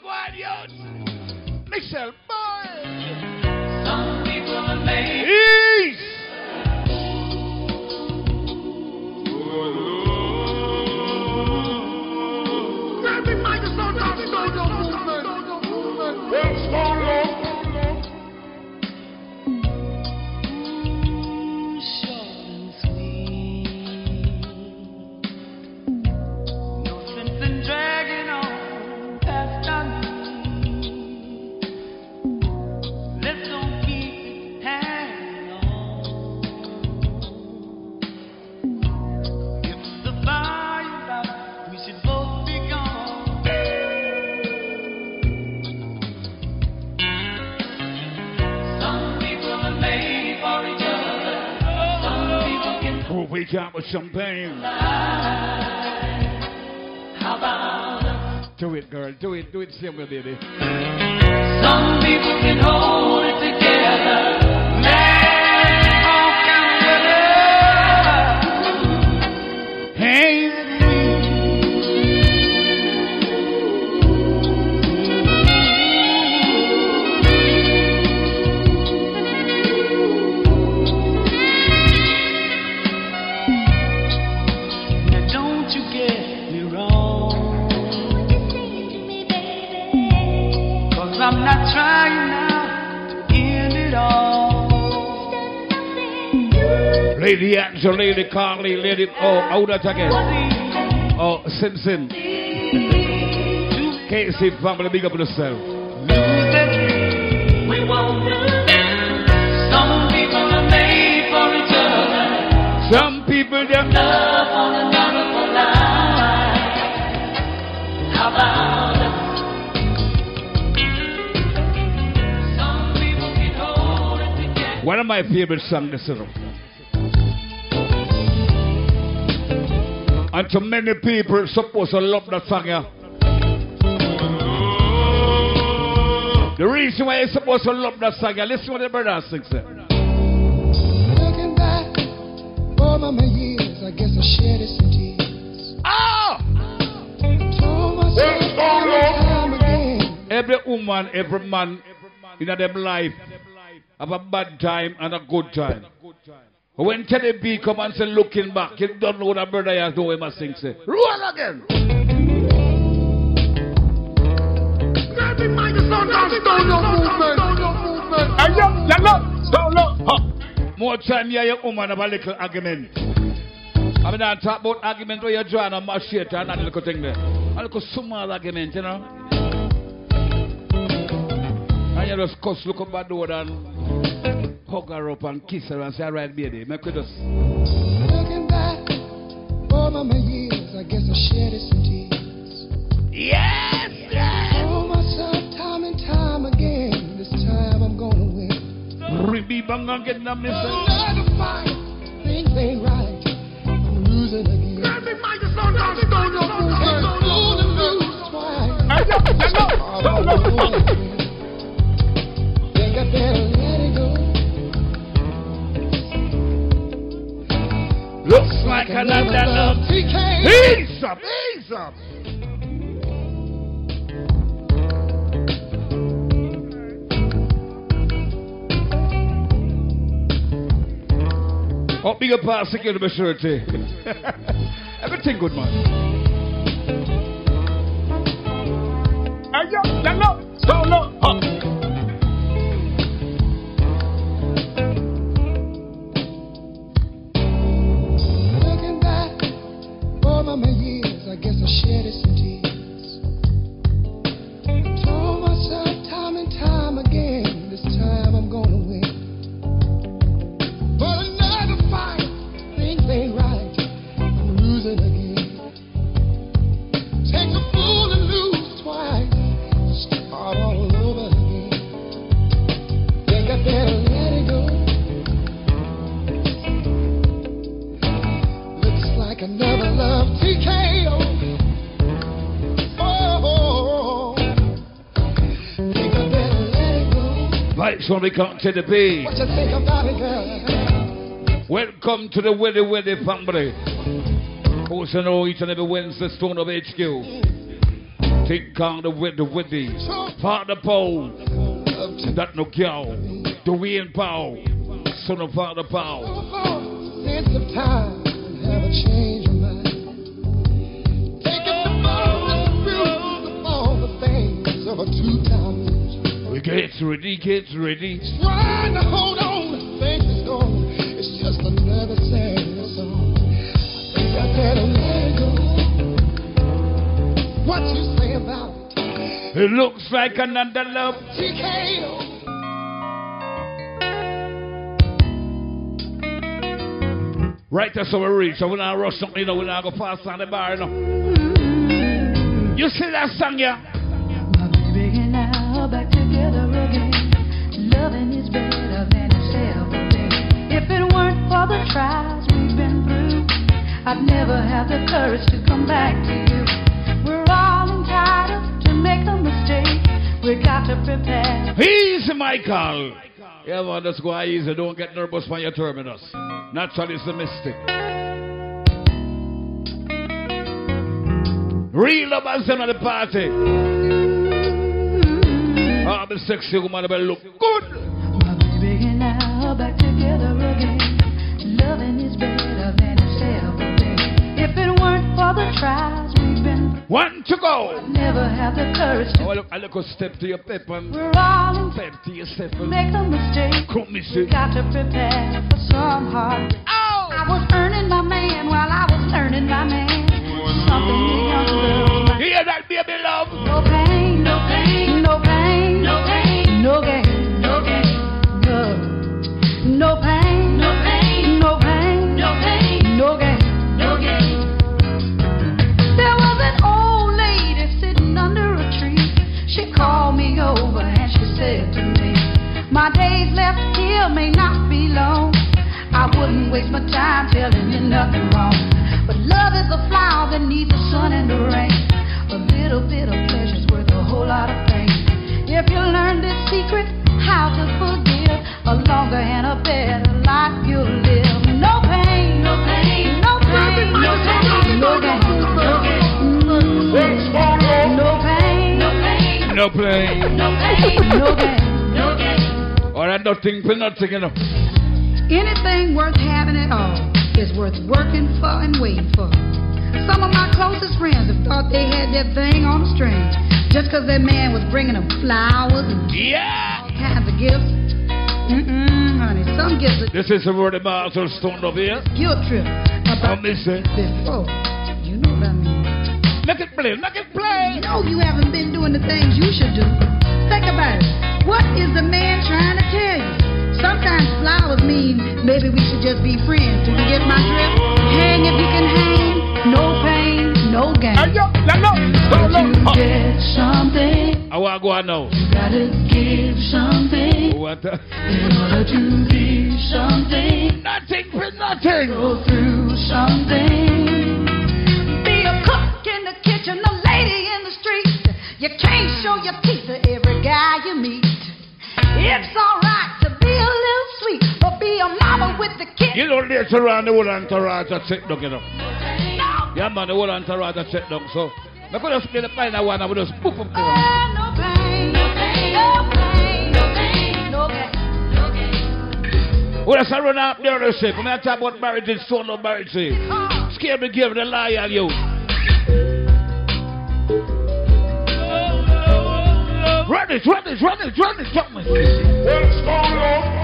one youth. Michelle can't champagne. How about Do it, girl. Do it. Do it way, baby. some people can hold it together? Lady Carly, Lady. Oh, how that again? Oh, Simpson. Casey family, big up yourself. We won't Some people are made for each other. Some people just love one another for life. How about Some people can hold it together. One of my favorite songs, this is. And to many people supposed to love that song, yeah. The reason why you're supposed to love that song, yeah, listen what the brother sings. eh. Looking back over my years, I guess I shed some tears. Ah! Told myself time and time again. Every woman, every man in their life have a bad time and a good time. But when Teddy B come and say looking back, you don't know what a brother has do him a sing say. Roll again. More time you your woman have a little argument. I mean, I talk about argument where you're drawing a machete and that little thing there. A little small argument, you know. And you just cuss, look up at the door and hug her up and kiss her and say, alright, baby, make we just. Looking back over my years, I guess I shed some tears. Yes, yes. Told myself time and time again, this time I'm gonna win. Ribby bang again, now, mister. Try to fight, things ain't right. I'm losing again. Grab me, Mike, it's on down, it's on down, lose twice. I'm losing again. Think I better let it go. Like another love. TK. Ease up, ease up. Oh, big up our security maturity. Everything good, man. Hey Ayo, hello, solo, huh. Looking Right, we come to the B. What you think about it, girl? Welcome to the Weddy Weddy family. Who's to know each and every Wednesday Stone Love HQ. Think on the Weddy Weddy. Father Paul. That no cow. Dwayne Paul. Son of Father Paul. Sense of time, get ready, get ready. Trying to hold on to things that's gone. It's just another sad song. I think I better let it go. What you say about it? It looks like another love. TKO. Right, that's how we reach. So we're not rush something, you know, we're not go fast on the bar, you know. You see that song, yeah? It weren't for the trials we've been through, I'd never have the courage to come back to you. We're all entitled to make a mistake. We got to prepare. Easy, Michael. Yeah, man, just go easy. Don't get nervous when you terminus. Naturally, it's a mistake. Real lovers in the party. Ah, the sexy woman will look good. My Baby and I are back together again. Loving is better than it's ever been. If it weren't for the trials we've been, One to go. never have the courage to. Oh, look, I look a step to your pep and We're all in step to your step and make a mistake. come, me got to prepare for some hard. Oh! I was earning my man while I was learning my man. Something young girl. Hear that, baby love? Wouldn't waste my time telling you nothing wrong. But love is a flower that needs the sun and the rain. A little bit of pleasure's worth a whole lot of pain. If you learn this secret, how to forgive, a longer and a better life you'll live. No pain, no pain, no pain, no pain, no gain, no gain. No pain, no pain, No play. no pain, no gain, no gain. Or that nothing for nothing, you know. Anything worth having at all is worth working for and waiting for. Some of my closest friends have thought they had their thing on a string just because their man was bringing them flowers and Yeah. all kinds of gifts. Mm-mm, honey, some gifts are This is the word of Marshall Stone over here. guilt trip about me say? before. You know what I mean. Make it play, make it play. know you haven't been doing the things you should do. Think about it. What is the man trying to tell you? Sometimes flowers mean maybe we should just be friends. Do you get my drift? Hang if you can hang. No pain, no gain. You get something, I want to go on now. you gotta give something. Oh, what? the- In order to be something, Nothing for nothing. go through something. Be a cook in the kitchen, a lady in the street. You can't show your teeth to every guy you meet. It's alright to be a little sweet, but be a mama with the kids. You know, later on, the whole entourage are check down, you know. Yeah, man, the whole entourage are check down. So, I could just play the final one, I would just poof up to. Ah, no pain, no pain, no pain, no pain, no no gain. Well, that's a run up there, they say. Come here, talk about marriage and so no marriage. say. Scared me, give the lie on you. Run it, run it, run it, run it, run it. What's going on?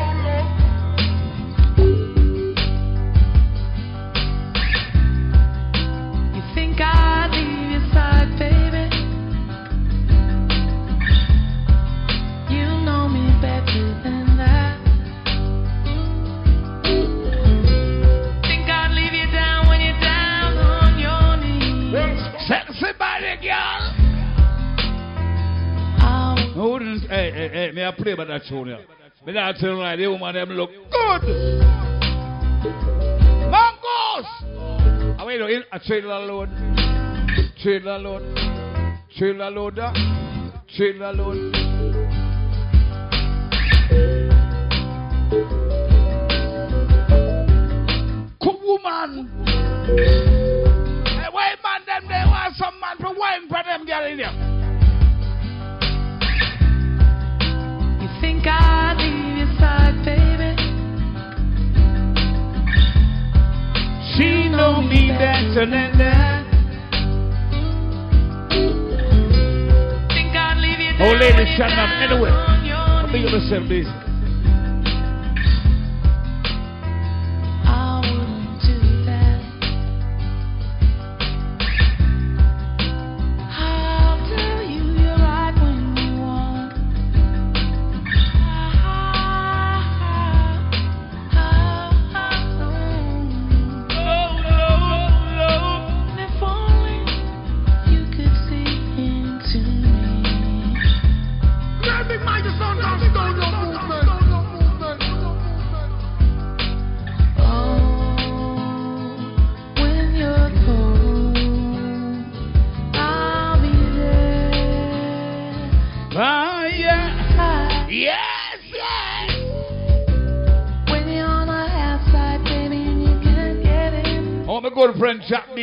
Eh, hey, hey, may I play about that tune here? Not tell you right, the woman them look good. Mongoose! I wait, in a trailer load. Trailer load. Trailer loader. Trailer load. Cook woman. Hey, why man them they want some man for wine for them girl in here? Think I'd leave you Oh, down lady, when you're shut up. Anyway, on your I'll be yourself, this.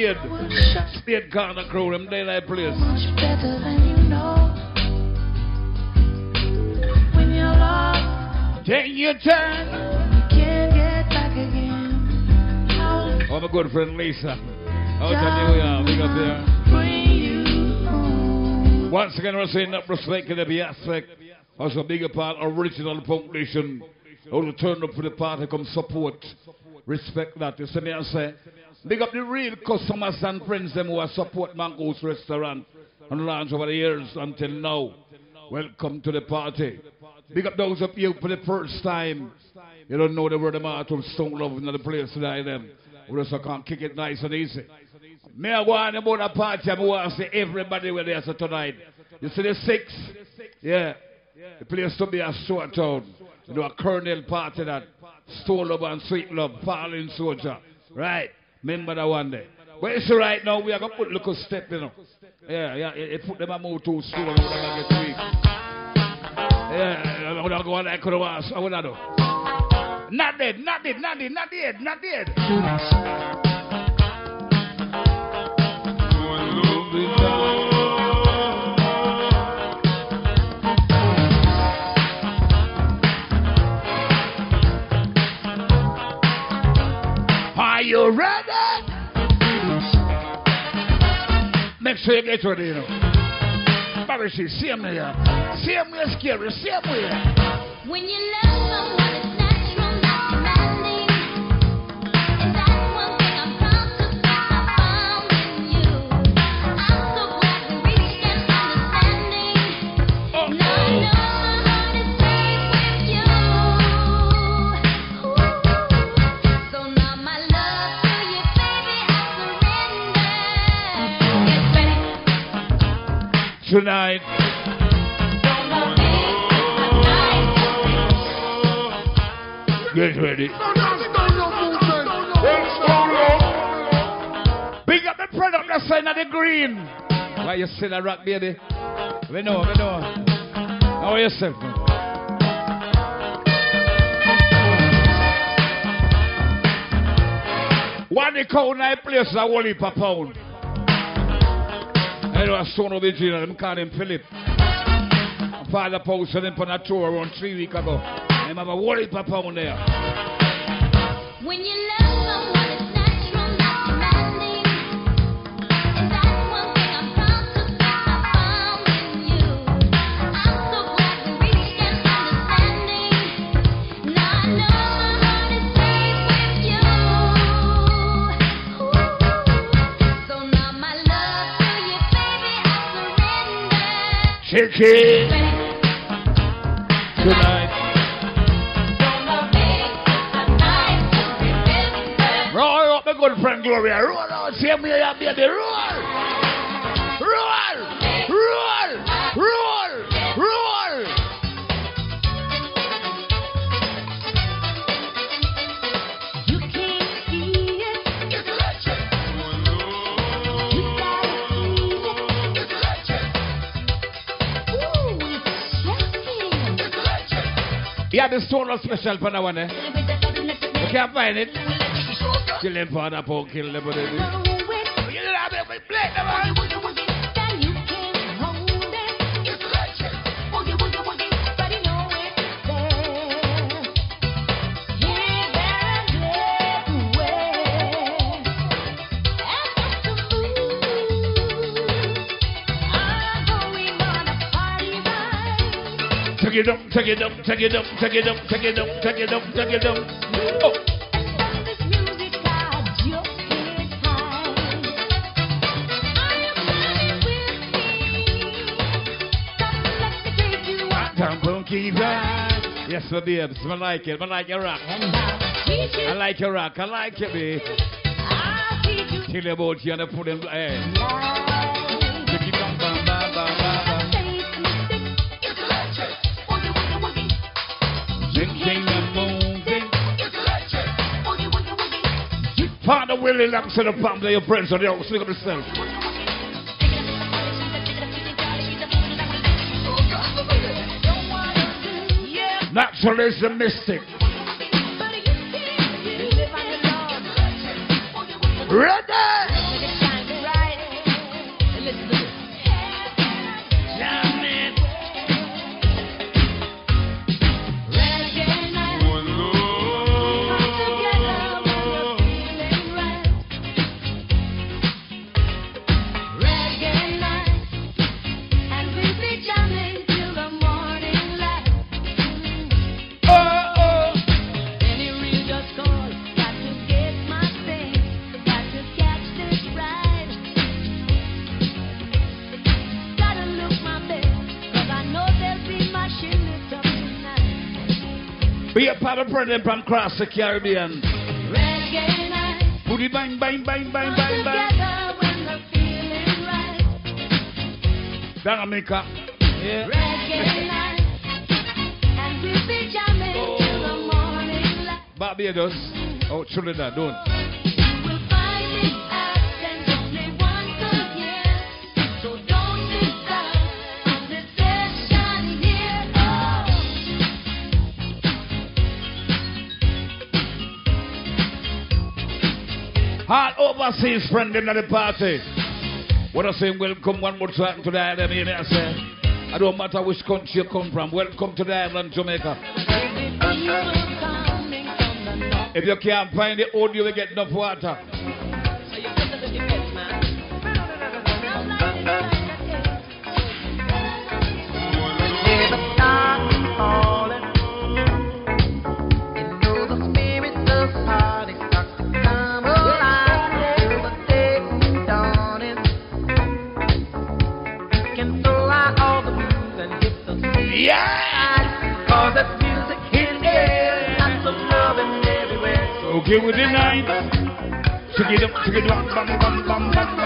Beard. State corner crew, them daylight place. better than you know. When you're lost, Take your time. you can't get back again. Oh, my good friend Lisa. Out of New York, big up there. Once again, we're saying that respect to the aspect. As a bigger part, original foundation. How to turn up for the party, come support. Respect that. You see me, I say. Big up the real customers and friends them who are support Mongoose restaurant and lounge over the years until now. Welcome to the party. Big up those of you for the first time. You don't know the word of mouth of stone love in the place tonight them. We just can't kick it nice and easy. Me I go on about a party, I want to see everybody where they are tonight. You see the six? Yeah. The place to be a Stewart Town. You know, a Colonel party that Stone Love and Sweet Love, Falling Soldier. Right. Remember that one day. But it's right now, we are going to put little step, you know. Yeah, yeah, it, it put them a move too and we're going to get weak. Yeah, I'm going to go on that could have asked. I would not do. Not dead, not dead, not dead, not dead, not dead. Are Make sure you know. Barry G, same way. Same way, scary, same way. When you love someone, Tonight. Get ready. Big up the product that's of the green. Why you still a rock, baby? We know, we know. How are yourself? One night place a whole heap of pound. I know a son of the junior, them call him Philip. My father posted him on a tour around three weeks ago. Have a whole heap of there. When you love Chicken. Tonight. Roll up my good friend Gloria. Roll out. Way, yeah, baby. Roll. Yeah, the stone was special for that one, eh? You can't find it. Kill them pound, kill them Take it up, take it up, take it up, take it up, take it up, take it up. Oh. Funky vibe. Yes, my babes. I like it. I like your rock. I like your rock. I like it, babe. Tell you about you and put in. Hey. Willie to the your friends, yourself. Naturalism mystic. Ready? Be a part of Brendan from across the Caribbean. Put it bang, bang, bang, bang, bang, bang. Dominica. Yeah. Reggae night. And we be jamming oh. till the morning light. Barbados. Oh, Trinidad, don't. Overseas friend in the party. What I say, welcome one more time to the island. You I say, I don't matter which country you come from. Welcome to the island, Jamaica. If you can't find the audio, you get enough water. Yeah! Cause that music in the air, lots of loving everywhere. Okay with the night. Check it up, check it up, bam, bam, bam, bam,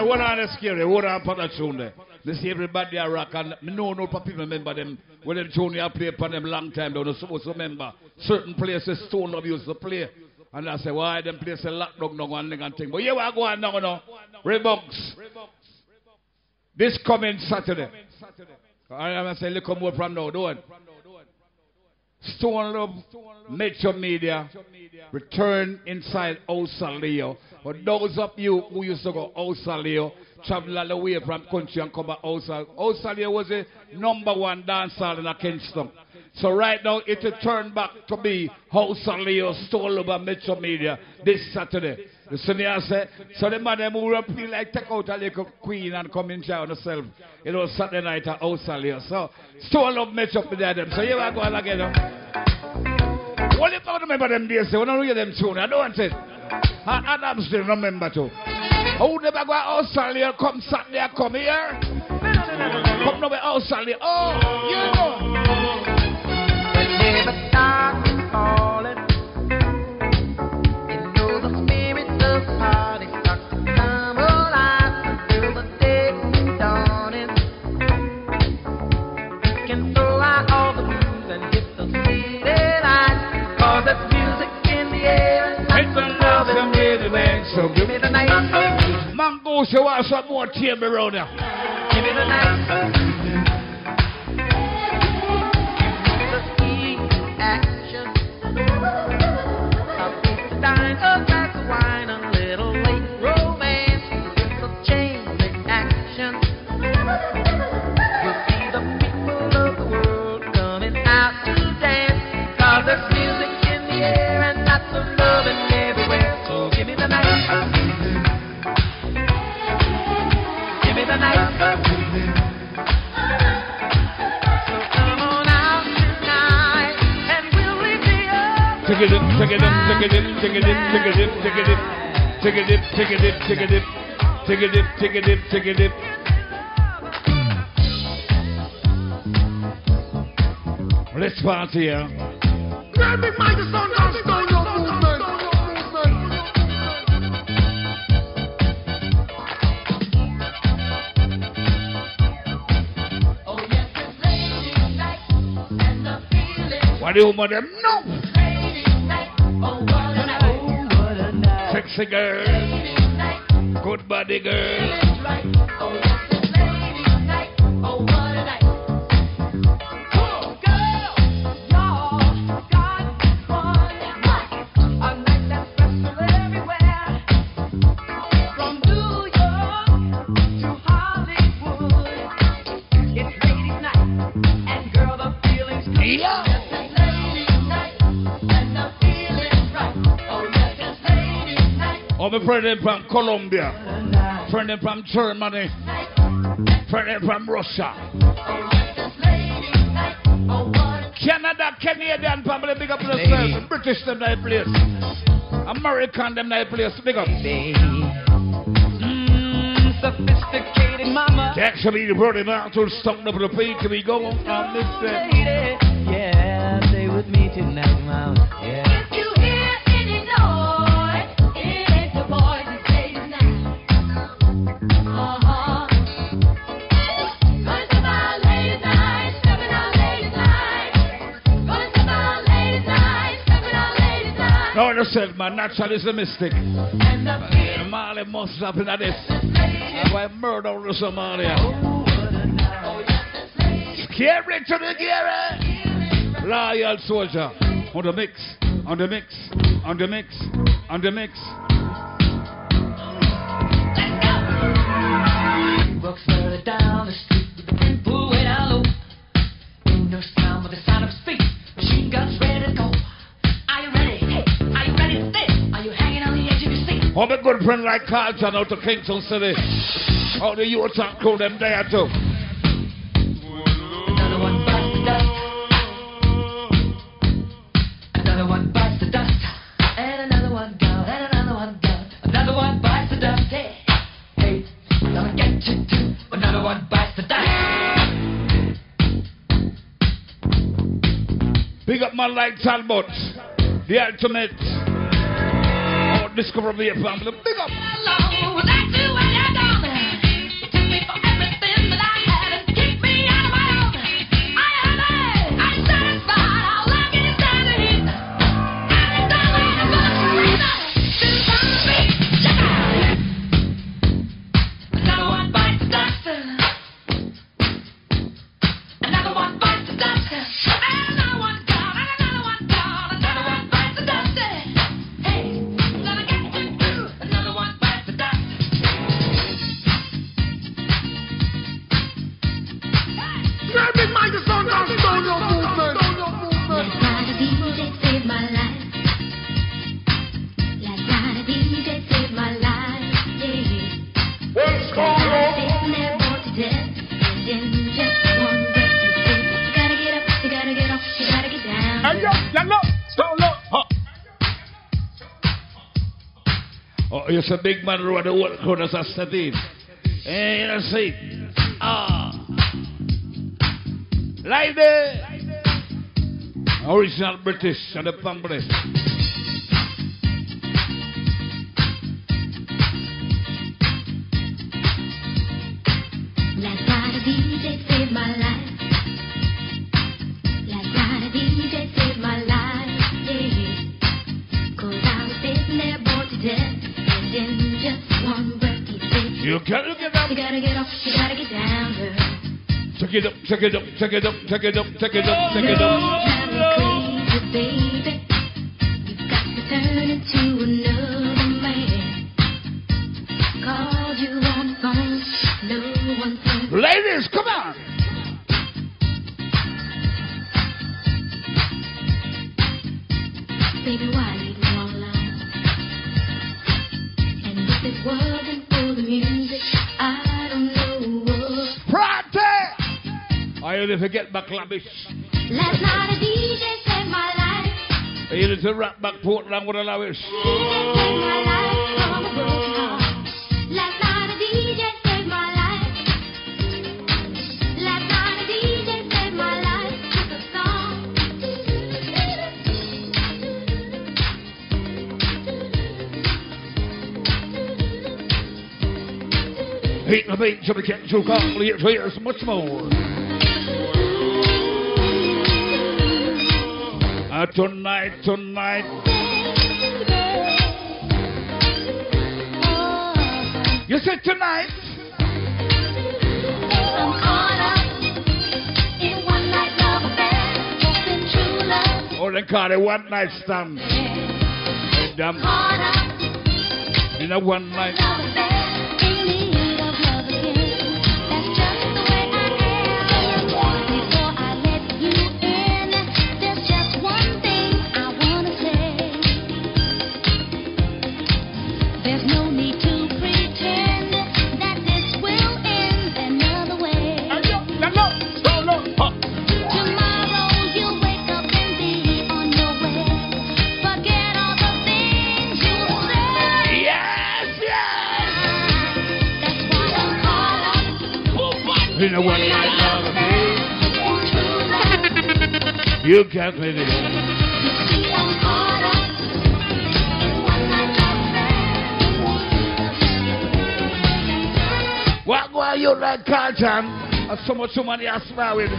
there? What on there scary? What on for tune there? They see everybody a rock and know no people remember them when them tune you play for them long time. They don't supposed to remember certain places Stone Love used to play. And I say, why them places lock down no and thing and thing. But yeah, we go on now, no. Reeboks. This coming Saturday. I am say, look more from now, don't. Stone Love, Metro Media, return inside Osa Leo. For those of you who used to go Osa Leo, travel all the way from country and come back Osa. Osa Leo was the number one dancer in Kingston. So right now it will turn back to be Osa Leo, Stone Love Metro Media this Saturday. You see me I say? So the man them who will feel like take out a little queen and come in on herself. You know, Saturday night at Osa Leo. So Stone Love Metro Media them. So here I go again. know. What if I remember them days? When I hear them tune, I don't want it. And Adam still remember too. Who never go out Australia, come Saturday, come here. Come over Australia. Oh, you know. So Give me the night, Mango, so want some more table around here. give me the night. Earth. Take it take it in. Take it in, take it in, take it in. Let's party here. Grab big microphone, don't stone your movement. And the woman them no. Sexy girl. Good body girl. Friend from Colombia. Friend from Germany. Friend from Russia. Canada, Canadian family, big up yourself. British them that place. American them that place, big up. Mm, sophisticated mama. Actually, the brother now to stunk up the feet be going on this thing. Yeah, stay with me tonight, mama. Yeah. No, I said, man, natural is a. Uh, Mali must have been at this. Why murder over Somalia. Scary to the Gary. Loyal soldier. On the mix, on the mix, on the mix, on the mix. Walk further down the street with the people way down low. Ain't no sound but the sound seat? Oh, my good friend like Carlton out to Kingston City. How the youth and crew them there too. Another one bites the dust. Another one bites the dust. And another one gone. And another one gone. Another one bites the dust. Hey, hey, gonna get you too. Another one bites the dust. Big up my like Talbot. The ultimate. Discover me a family. Big up. A big man who the whole crowd as a set in. Hey, you know, see. Ah. Like the original British and the family. Check it up, check it up, check it up, check it up, check it up, check it up. baby. You've got to turn into I only forget back lavish. Last night a DJ saved my life. You need to rap back Portland with a lavish. DJ saved my life from a broken heart. Last night a DJ Uh, tonight, tonight. You said tonight? Or they call one night stand. Damn. In a one night. What go you like Carlton? Or so much money I smile with.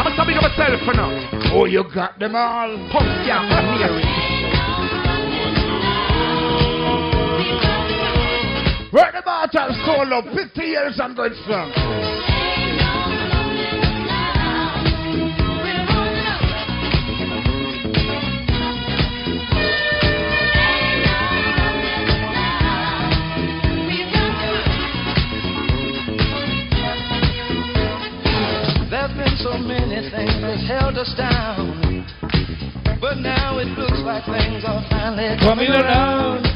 I'm big myself for now. Oh, you got them all. Pump down and Mary. Right about our solo, 50 years and going strong. There've been so many things that held us down. But now it looks like things are finally Coming around.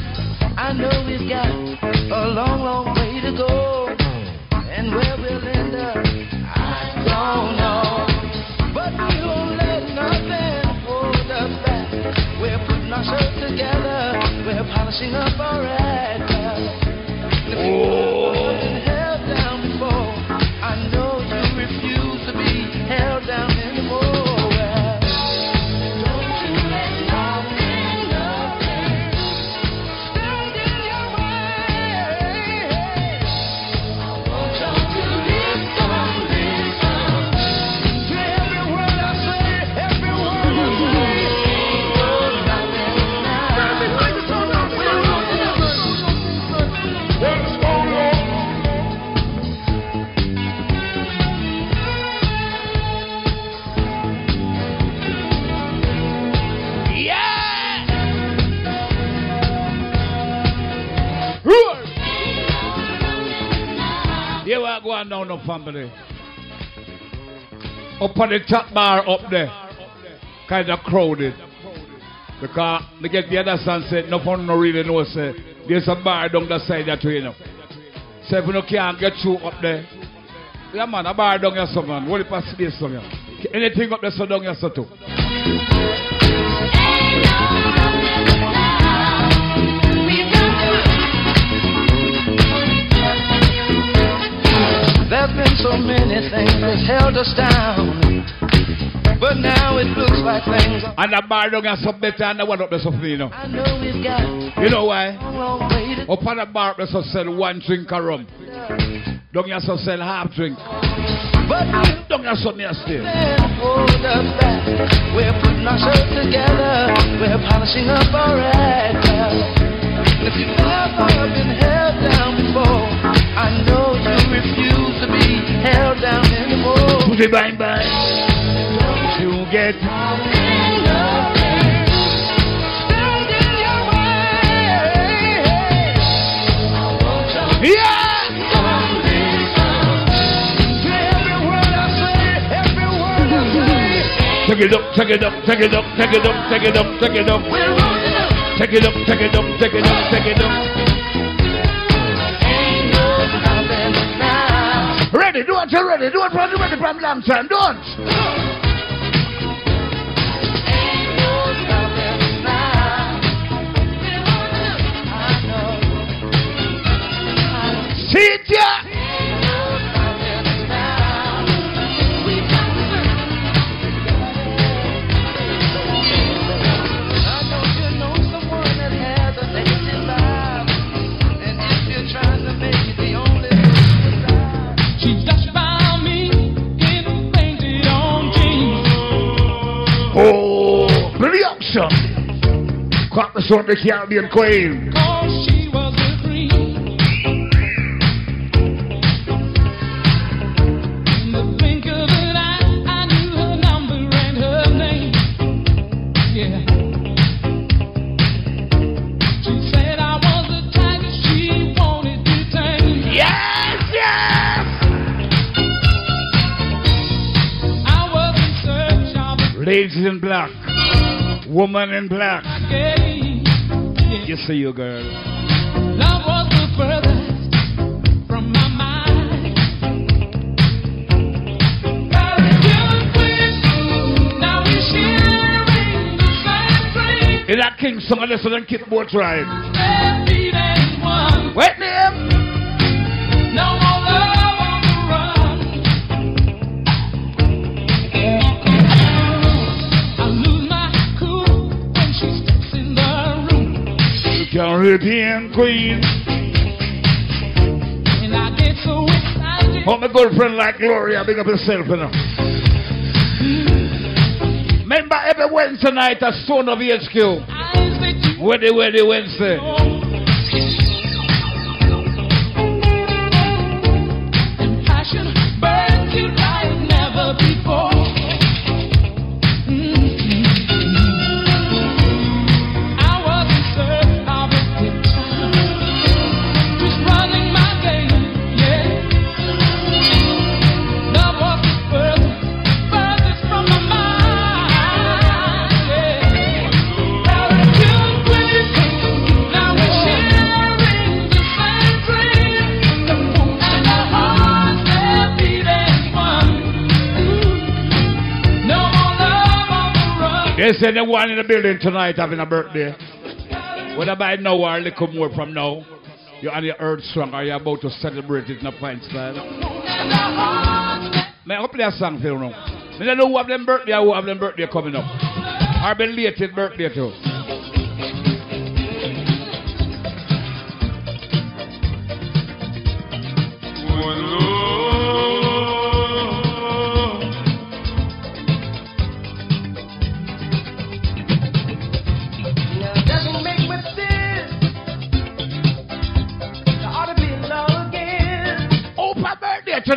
I know we've got a long, long family. Up on the top bar up there. Kind of crowded. Because they get the other son said, no fun no really know say there's a bar down the side that way you know. So if you no can't get through up there, yeah man, a bar down here so. What if I space down here? Anything up there so down here so too. There've been so many things that held us down. But now it looks like things are. And the bar down here so better and the one up there so you know. I know we've got You know why? a long way to Up on the bar there so sell one drink of rum. Down here so sell half drink. But Down here so nasty. hold us back. We're putting ourselves together. We're polishing up our act. If you've never been held down before, I know you refuse held down anymore. Put it bang bang. You get Yeah! Take it up, take it up, take it up, take it up, take it up, take it up. Take it up, take it up, take it up, take it up. Ready, do it, you ready, do from the ready from long time, don't. See it, The the Caribbean Queen. She was a queen. In the blink of an eye, I knew her number and her name. Yeah. She said I was the type she wanted to tame. Yes, yes. I was in search of Ladies in black. Woman in black. Game. You see you, girl. Love was the furthest from my mind. Now we're sharing the same dream. In that king song, listen and keep both right. Caribbean Queen. And I get so excited. Oh, my girlfriend like Gloria, big up yourself, you know. Remember every Wednesday night at Stone Love HQ. Wednesday, Wednesday, Wednesday. Anyone in the building tonight having a birthday. Whether by now or a little more from now, you're on your earth strong or you're about to celebrate it in a fine style. Man, I'll play a song for you now. I don't know who have them birthday or who have them birthday coming up. Or belated birthday too.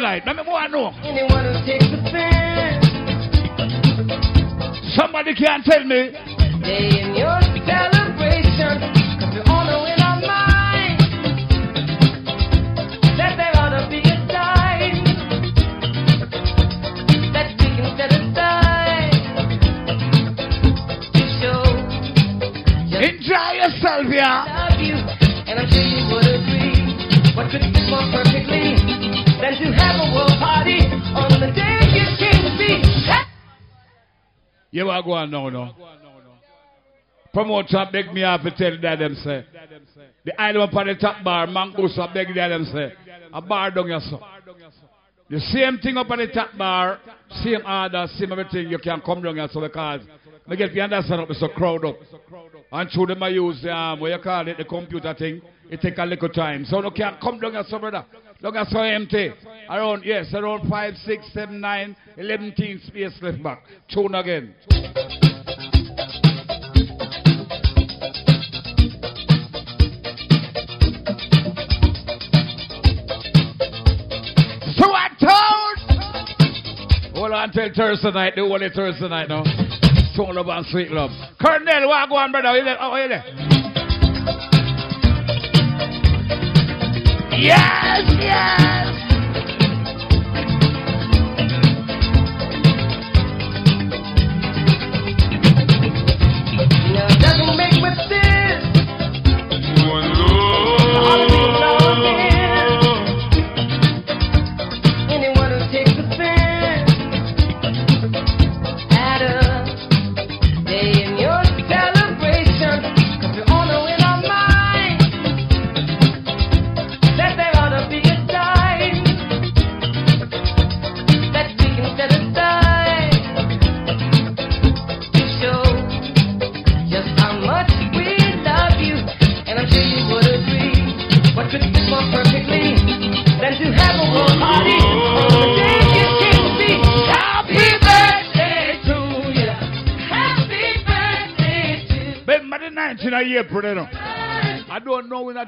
Birthday. Let me know. Anyone who takes offense. Somebody can tell me. Day in your celebration. 'cause we all know in our mind that there ought to be a time that we can set aside to show Enjoy yourself, yeah. love you. And I'm sure you would agree. What could fit more perfectly the you came to be? Go on now, no? Promoter beg me off to tell that them say. The island up on the top bar, Mongoose a beg that them say. A bar down your son. The same thing up on the top bar, same order, same everything, you can come down here so because I get you understand up, it's a crowd up. And through them I use the um, what you call it, the computer thing, it take a little time. So you can come down here so brother. Look at so empty. Around yes, around five, six, seven, nine, eleven team space left back. Tune again. So I told. Hold on till Thursday night, the only Thursday night now. Soul love and sweet love. Colonel, what go on, brother? Oh, you there? Oh, Yes, yes.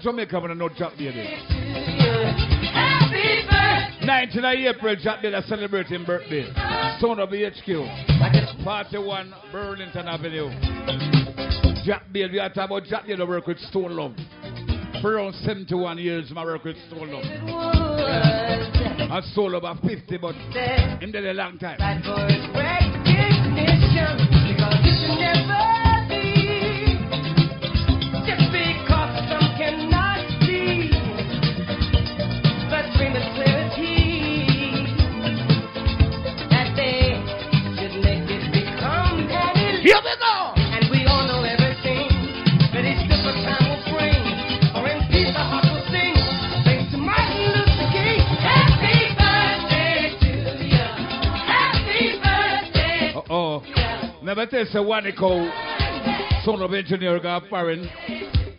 Don't know when I Jamaica when I know Jack Day there. 19th of April, Jack Day celebrating birthday. Stone Love HQ. 41 Burlington Avenue. Jack Day, we are talking about Jack to work with Stone Love. For around 71 years, I work with Stone Love. I Love are 50, but did a long time. Here we go! And we all know everything that each different time will bring. Or in peace, our heart will sing. Thanks to Martin Luther King. Happy birthday to you. Happy birthday. Uh oh. Never tell say one call son of engineer got foreign.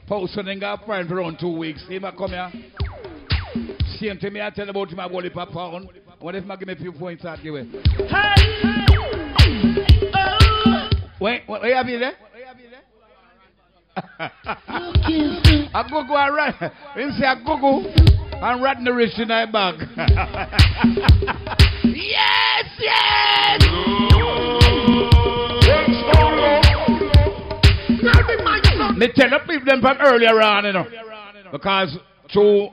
Posting and got foreign for around two weeks. He might come here. Same to me, I tell about him, I per pound. What if I give me a few points out give it? Wait, wait, wait, have you there? I go go and run. Him say I go go and rat the rich in my bag. [LAUGHS] yes, yes. Me tell the people them from earlier on, you know, because through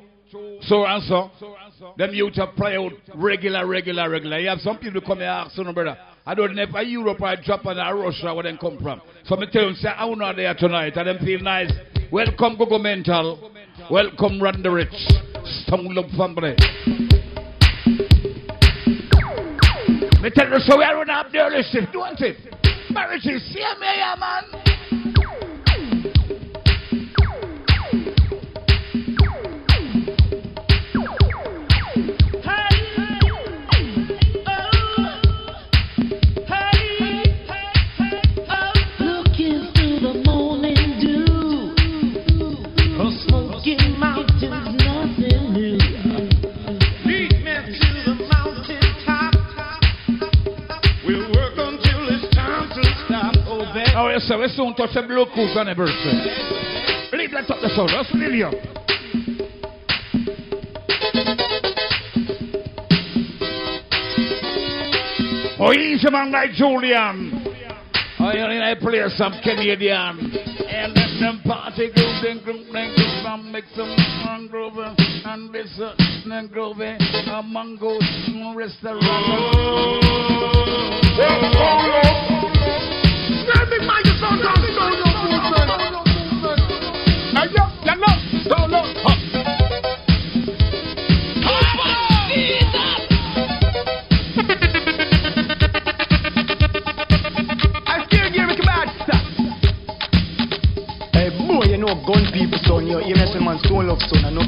so and so, them youth have play out regular, regular, regular. You have some people come here ask, no brother. I don't know if a Europe or Japan or Russia where they come from. So me tell them, say, I'm not there tonight, and them feel nice. Welcome, Gogo Mental. Welcome, the Rich. Stone Love family. Me tell you, so we are running up there, listen, don't it? Marriage is same here, man. Oh, baby. Oh, yes, sir. We soon touch the blue the birthday. Leave that up the sound. Let's leave you. Oh, easy man like Julian. Oh, you know, I play some Canadian. And let them party groove, then groove, then groove, and make some fun groove. And this, then groove, a Mongoose restaurant. I still hear me son, you hear me say man stone love son, I know.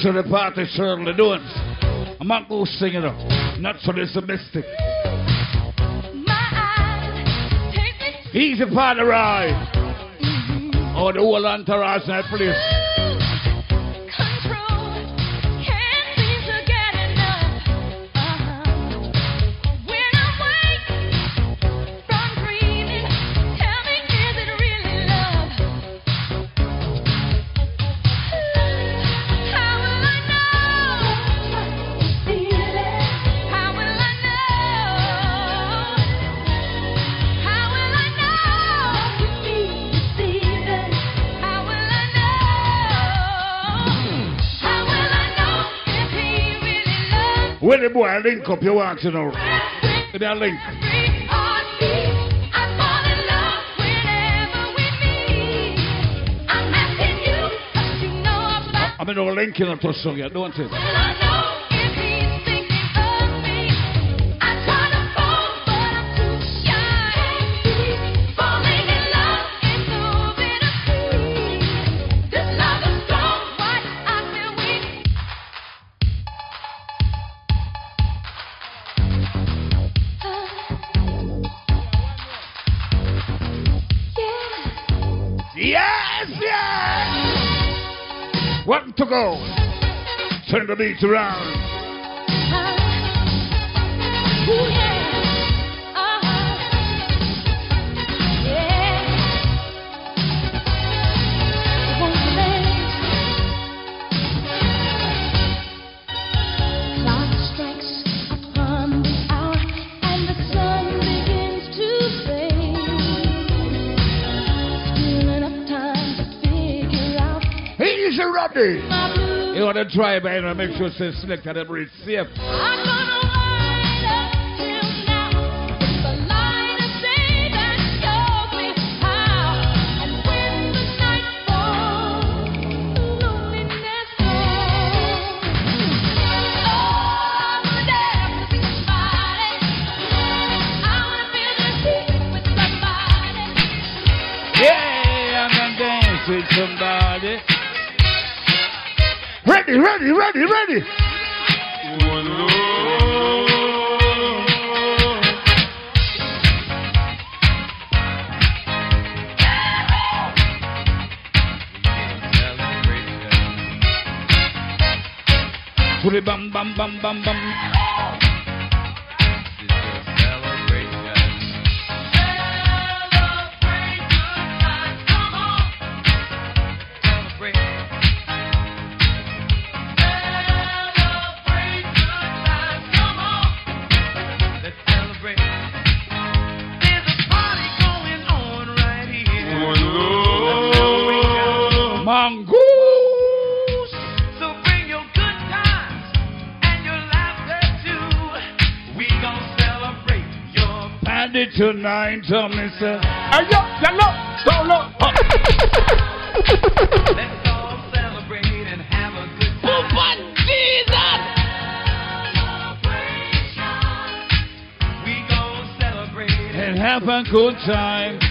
Us how the party certainly doing. I'm not going to sing it up. Not for this domestic. Easy party ride. Oh, the whole entourage in that place. link up you're asking out. Give me a link. I'm in a link in on to song yet, don't you? Go. Turn the beat around. Clock strikes upon the hour and the drive by and make sure say select and everybody safe. Ready, tonight, tell me, sir. Hey, yo, hello, solo. [LAUGHS] Let's all celebrate and have a good time. We gon' celebrate And have a good time.